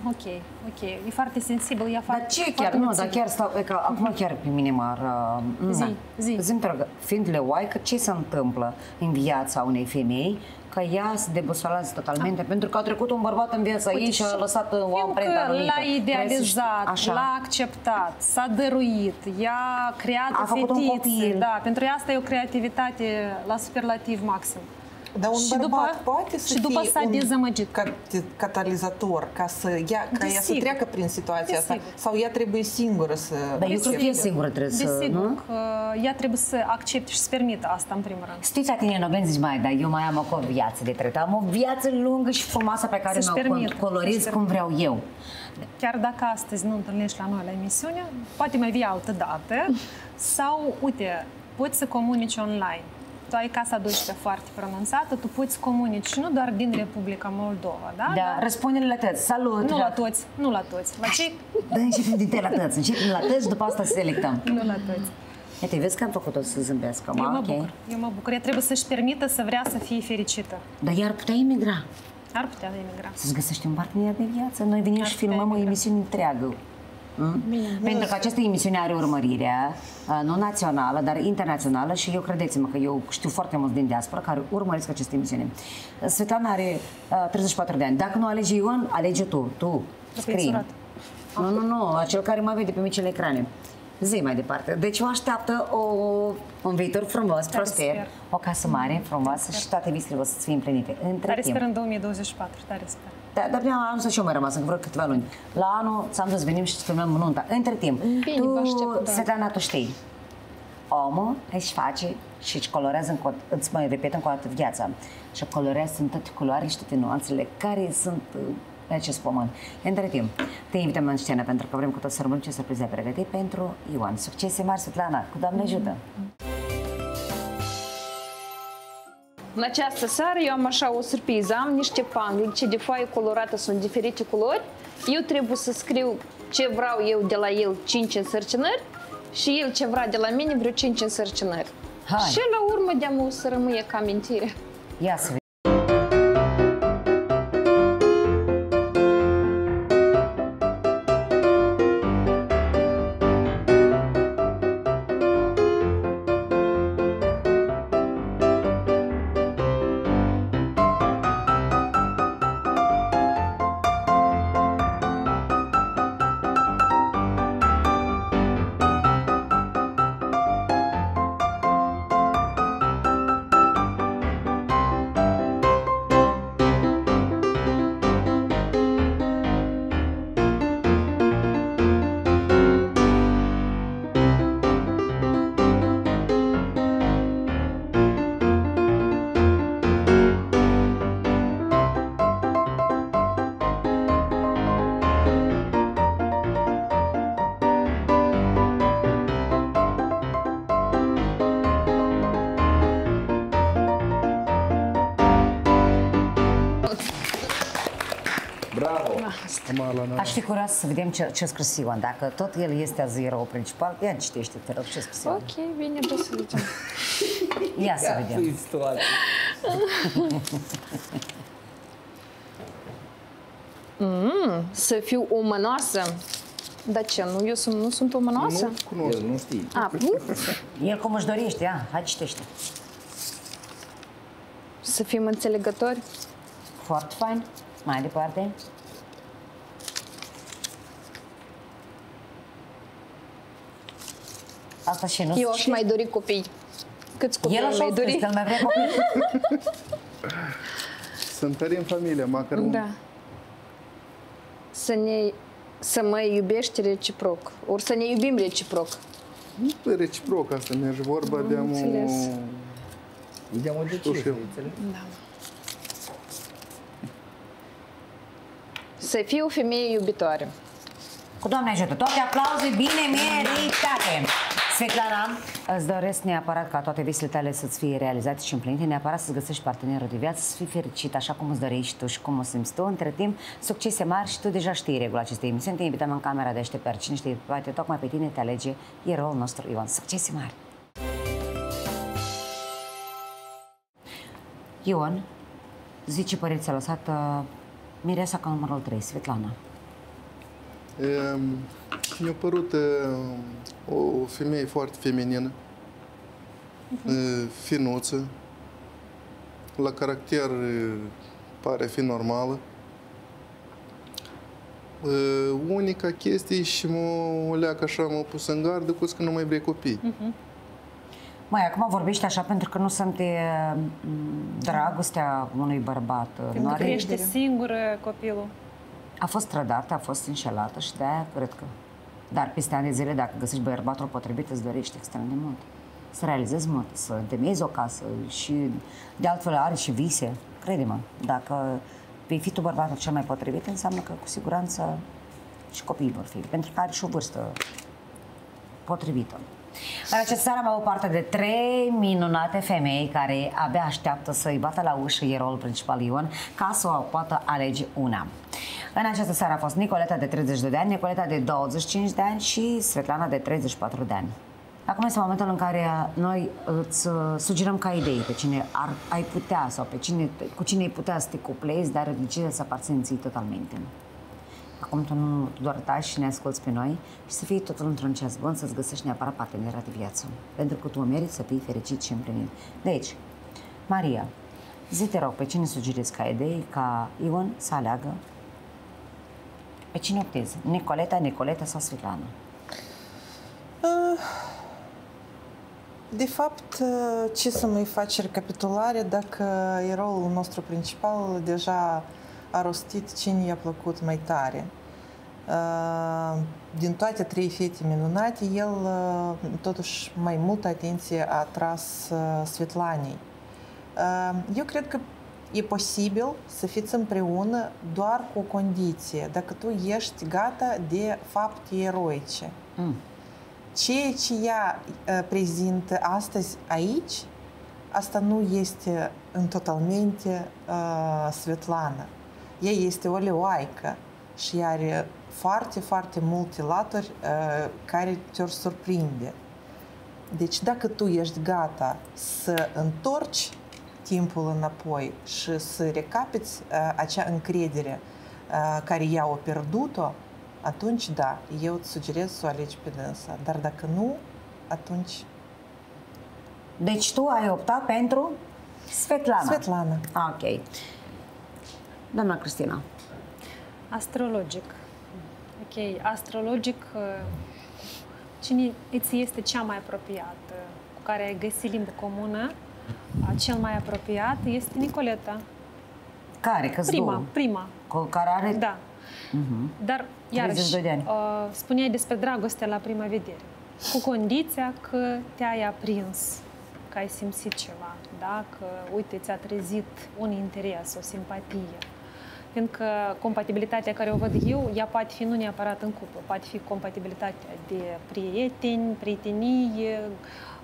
ok, ok. E foarte sensibil, e foarte Dar ce chiar, foarte nu, mulțumit. dar chiar stau, e că acum chiar pe mine m-ar... uh, Zi, na. zi. Zi-mi, te rog, fiind leoaică, ce se întâmplă în viața unei femei că ea se debusolează totalmente pentru că a trecut un bărbat în viața ei și a lăsat uh, o amprentă Fiindcă anumită. l-a idealizat, Așa. l-a acceptat, s-a dăruit, ea a creat A făcut un fetițe. copil. Da, pentru ea asta e o creativitate la superlativ maxim. Dar un Și bărbat după- poate să și după fie s-a un dezamăgit. cat- catalizator ca să ia, ca ea să Desigur. treacă prin situația asta? Desigur. Sau ea trebuie singură să... Dar eu cred că e accepte? singură trebuie să, Desigur nu? că ea trebuie să accepte și să permită asta în primul rând. Știți, tine în oben zici, mai, dar eu mai am o viață de trăit. Am o viață lungă și frumoasă pe care Să-și mi-o permit, col- colorez să-și cum vreau eu. Chiar dacă astăzi nu întâlnești la noi la emisiune, poate mai vii altă dată sau, uite, poți să comunici online. Tu ai casa 12 foarte pronunțată, tu poți comunici și nu doar din Republica Moldova, da? Da, răspunde la tăți. Salut! Nu la toți, nu la toți. La cei... Da, începem din te la tăți. Începem la tăți, după asta selectăm. Nu la toți. Uite, vezi că am făcut-o să zâmbească. Eu Ma, mă ok. bucur, eu mă bucur. Ea trebuie să-și permită să vrea să fie fericită. Dar iar putea emigra. Ar putea emigra. Să-ți găsești un partener de viață. Noi venim Ar și putea filmăm o emigra. emisiune întreagă. Mm? Pentru că această emisiune are urmărirea, uh, nu națională, dar internațională și eu credeți-mă că eu știu foarte mulți din diaspora care urmăresc această emisiune. Uh, Svetlana are uh, 34 de ani. Dacă nu alege Ion, alege tu. Tu. Scrii. Pensionat. Nu, nu, nu, acel care mai vede pe micile ecrane. Zi mai departe. Deci o așteaptă o, un viitor frumos, prosper, sper. o casă mare, frumoasă și toate visele o să fie împlinite. Între Tare timp. sper în 2024, tare sper. Da, dar până la anul să și eu mai rămas, încă vreo câteva luni. La anul ți-am zis, venim și îți filmăm nunta. Între timp, Bine, vă aștept, tu, da. Svetlana, tu știi, omul își face și își colorează, încă, o- îți mai repet încă o dată viața, și colorează în toate culoarele și toate nuanțele care sunt uh, pe acest pământ. Între timp, te invităm în scenă pentru că vrem cu tot să rămânem ce surprize ai pregătit pentru Ioan. Succese mari, Svetlana, cu Doamne ajută! În această seară eu am așa o surpriză, am niște panglice de foaie colorată, sunt diferite culori. Eu trebuie să scriu ce vreau eu de la el 5 însărcinări și el ce vrea de la mine vreo 5 însărcinări. Hai. Și la urmă de o să rămâie ca amintire. Ia să Aș fi curios să vedem ce, ce a scris Ioan. Dacă tot el este azi eroul principal, ia citește, te rog, ce a scris Ioan. Ok, bine, da să vedem. Ia să vedem. Mm, să fiu o mănoasă. Dar ce, nu? Eu sunt, nu sunt o mănoasă? El nu știi. A, nu? El cum își dorește, ia, hai citește. Să fim înțelegători. Foarte fain. Mai departe. Asta și nu Eu aș mai dori copii. Câți copii El ai așa mai a dori? spus, că el mai vrea copii. Să întărim familia, măcar un Da. Să ne să mă iubești reciproc. Ori să ne iubim reciproc. Nu e reciproc asta, merge vorba de a înțeles. De o Știu și eu. Da. Să fii o femeie iubitoare. Cu Doamne ajută, toate aplauze bine meritate! Svetlana, îți doresc neapărat ca toate visele tale să-ți fie realizate și împlinite, neapărat să-ți găsești partenerul de viață, să fii fericit așa cum îți dorești tu și cum o simți tu. Între timp, succese mari și tu deja știi regula acestei emisiuni. Te invităm în camera de așteptări. Cine știe, poate tocmai pe tine te alege eroul nostru Ion. Succese mari! Ion, zice părinții a lăsat uh, Mireasa ca numărul 3, Svetlana. E, mi-a părut e, o femeie foarte feminină, e, finuță, la caracter e, pare a fi normală. E, Unica chestie și mă leacă așa, m-a pus în gardă, cu că nu mai vrei copii. Mai, acum vorbești așa pentru că nu simte m, dragostea unui bărbat. Pentru nu că are... crește singur uh, copilul. A fost trădată, a fost înșelată și de-aia cred că... Dar peste ani de zile, dacă găsești bărbatul potrivit, îți dorești extrem de mult. Să realizezi mult, să întemeiezi o casă și de altfel are și vise. Crede-mă, dacă vei fi tu bărbatul cel mai potrivit, înseamnă că cu siguranță și copiii vor fi, pentru că are și o vârstă potrivită. În această seară am avut parte de trei minunate femei care abia așteaptă să-i bată la ușă eroul principal Ion ca să o poată alege una. În această seară a fost Nicoleta de 30 de ani, Nicoleta de 25 de ani și Svetlana de 34 de ani. Acum este momentul în care noi îți uh, sugerăm ca idei pe cine ar, ai putea sau pe cine, cu cine ai putea să te cuplezi, dar decide să aparțin ții totalmente. Acum tu nu tu doar taci și ne asculți pe noi și să fii totul într-un ceas bun, să-ți găsești neapărat partenera de viață. Pentru că tu meriți să fii fericit și împlinit. Deci, Maria, zi te rog, pe cine sugerezi ca idei, ca Ion să aleagă? Pe cine optezi? Nicoleta, Nicoleta sau Svetlana? De fapt, ce să mai faci recapitulare dacă eroul nostru principal deja a rostit cine i-a plăcut mai tare. Uh, din toate trei fete minunate, el uh, totuși mai multă atenție a atras uh, Svetlanei. Uh, Eu cred că e posibil să fiți împreună doar cu o condiție, dacă tu ești gata de fapte eroice. Mm. Ceea ce ea uh, prezintă astăzi aici, asta nu este în totalmente uh, Svetlana. Ea este o leoaică și are foarte, foarte multe laturi uh, care te-or surprinde. Deci dacă tu ești gata să întorci timpul înapoi și să recapiți uh, acea încredere uh, care ea a pierdut-o, atunci da, eu îți sugerez să o alegi pe dânsa. Dar dacă nu, atunci Deci tu ai optat pentru Svetlana. Svetlana. Ok. Doamna Cristina. Astrologic. Ok, astrologic, uh, cine îți este cea mai apropiată, cu care ai găsit limbă comună, a, cel mai apropiat este Nicoleta. Care? Că Prima, prima. Cu care are... Da. Mhm. Dar, iarăși, 32 de ani. uh, spuneai despre dragoste la prima vedere. Cu condiția că te-ai aprins, că ai simțit ceva, da? Că, uite, ți-a trezit un interes, o simpatie. Fiindcă compatibilitatea care o văd eu, ea poate fi nu neapărat în cuplă, poate fi compatibilitatea de prieteni, prietenie, uh,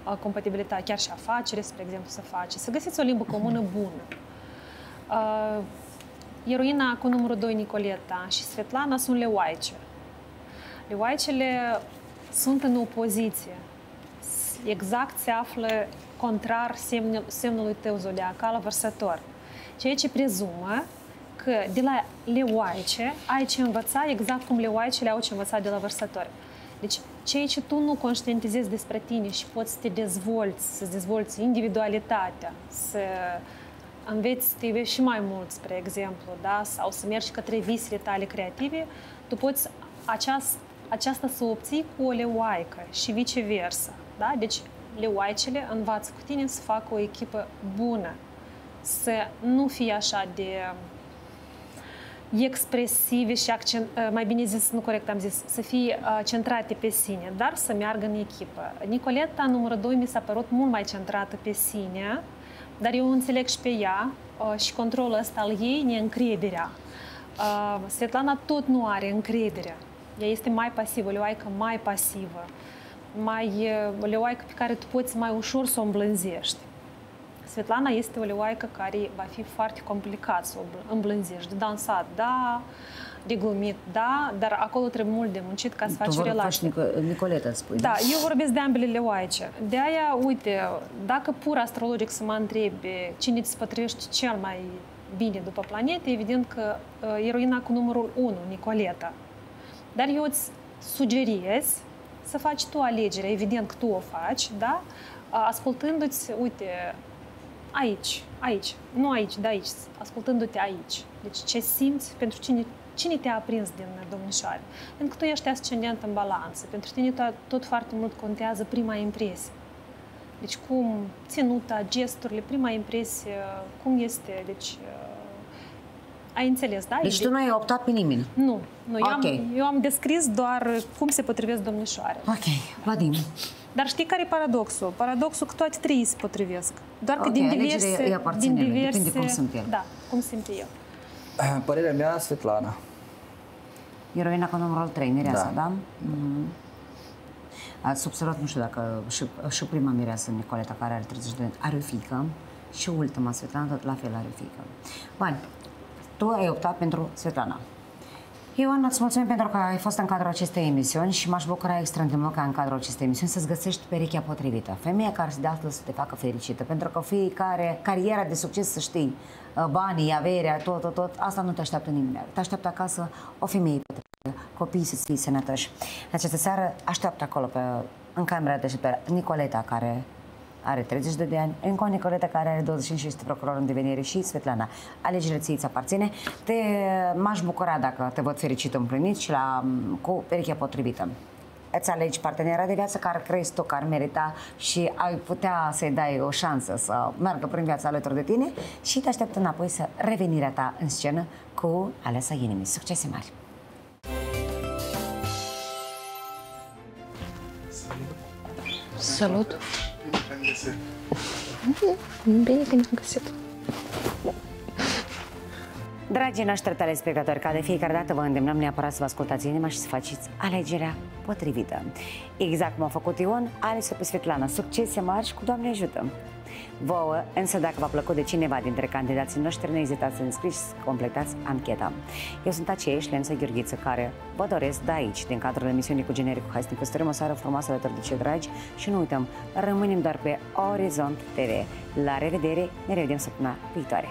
compatibilitatea chiar și afacere, spre exemplu, să faci, să găsiți o limbă comună bună. Uh, eroina cu numărul 2, Nicoleta, și Svetlana sunt leoaice. Leoaicele sunt în opoziție. S- Exact se află contrar semnul, semnului tău zodiacal vărsător. Ceea ce prezumă că de la leoaice ai ce învăța exact cum leoaicele au ce învăța de la vărsători. Deci, ceea ce tu nu conștientizezi despre tine și poți să te dezvolți, să-ți dezvolți individualitatea, să înveți să te iubești și mai mult, spre exemplu, da? sau să mergi către visele tale creative, tu poți aceast, aceasta să o obții cu o leoaică și viceversa. Da? Deci, leoaicele învață cu tine să facă o echipă bună, să nu fie așa de expresive și accent, mai bine zis, nu corect am zis, să fie uh, centrate pe sine, dar să meargă în echipă. Nicoleta, numărul 2, mi s-a părut mult mai centrată pe sine, dar eu înțeleg și pe ea uh, și controlul ăsta al ei, neîncrederea. Uh, Svetlana tot nu are încredere. Ea este mai pasivă, o leoaică mai pasivă, mai, uh, o leoaică pe care tu poți mai ușor să o îmblânzești. Svetlana este o leoaică care va fi foarte complicat să o îmbl- îmblânzești. De dansat, da, de glumit, da, dar acolo trebuie mult de muncit ca să faci tu o vor relație. faci Nico- Nicoleta, spui. Da, eu vorbesc de ambele leoaice. De aia, uite, dacă pur astrologic să mă întrebi cine ți se potrivește cel mai bine după planete, evident că uh, eroina cu numărul 1, Nicoleta. Dar eu îți sugerez să faci tu alegerea, evident că tu o faci, da? Uh, Ascultându-ți, uite, aici, aici, nu aici, da aici, ascultându-te aici. Deci ce simți pentru cine, cine te-a aprins din domnișoare. Pentru că tu ești ascendent în balanță. Pentru tine tot, tot foarte mult contează prima impresie. Deci cum ținuta, gesturile, prima impresie, cum este, deci uh, ai înțeles, da? Deci tu nu ai optat pe nimeni. Nu, nu eu, Ok. am, eu am descris doar cum se potrivesc domnișoare. Ok, Vadim. Dar știi care e paradoxul? Paradoxul că toate trei se potrivesc. Doar că Ok, din alegerea diverse... îi aparține din lui, diverse depinde cum sunt el. Da, cum simt eu. Părerea mea, Svetlana. Eroina cu numărul 3, Mireasa, da? Da. da? Mm. Ați observat, nu știu dacă și, și prima Mireasă, Nicoleta, care are 32 de ani, are o fiică și ultima, Svetlana, tot la fel are o fiică. Bun, tu ai optat pentru Svetlana. Ioana, îți mulțumim pentru că ai fost în cadrul acestei emisiuni și m-aș bucura extrem de mult ca în cadrul acestei emisiuni să-ți găsești perechea potrivită. Femeia care de astăzi să te facă fericită, pentru că fiecare cariera de succes, să știi, uh, banii, averea, tot, tot, tot, asta nu te așteaptă nimeni. Te așteaptă acasă o femeie potrivită, copiii să fie sănătoși. În această seară așteaptă acolo pe, în camera de pe Nicoleta, care are 30 de ani, Enco Nicoleta, care are 25 și este procuror în devenire și Svetlana. Alegerile ție îți aparține. Te, m-aș bucura dacă te văd fericit împlinit și la, cu perechea potrivită. Îți alegi partenera de viață care crezi tu că ar merita și ai putea să-i dai o șansă să meargă prin viața alături de tine și te așteaptă înapoi să revenirea ta în scenă cu alesa inimii. Succese mari! Salut! Salut te-am găsit. Bine că ne-am găsit. Dragii noștri telespectatori, ca de fiecare dată vă îndemnăm neapărat să vă ascultați inima și să faceți alegerea potrivită. Exact cum a făcut Ion, ales pe Svetlana. Succese mari și cu Doamne ajută! Vouă, însă dacă v-a plăcut de cineva dintre candidații noștri, nu ezitați să înscriși să completați ancheta. Eu sunt aceeași Lența Gheorghiță, care vă doresc de aici, din cadrul emisiunii cu genericul. Hai să ne căsătorim o seară frumoasă alături de cei dragi și nu uităm, rămânem doar pe Orizont TV. La revedere, ne revedem săptămâna viitoare!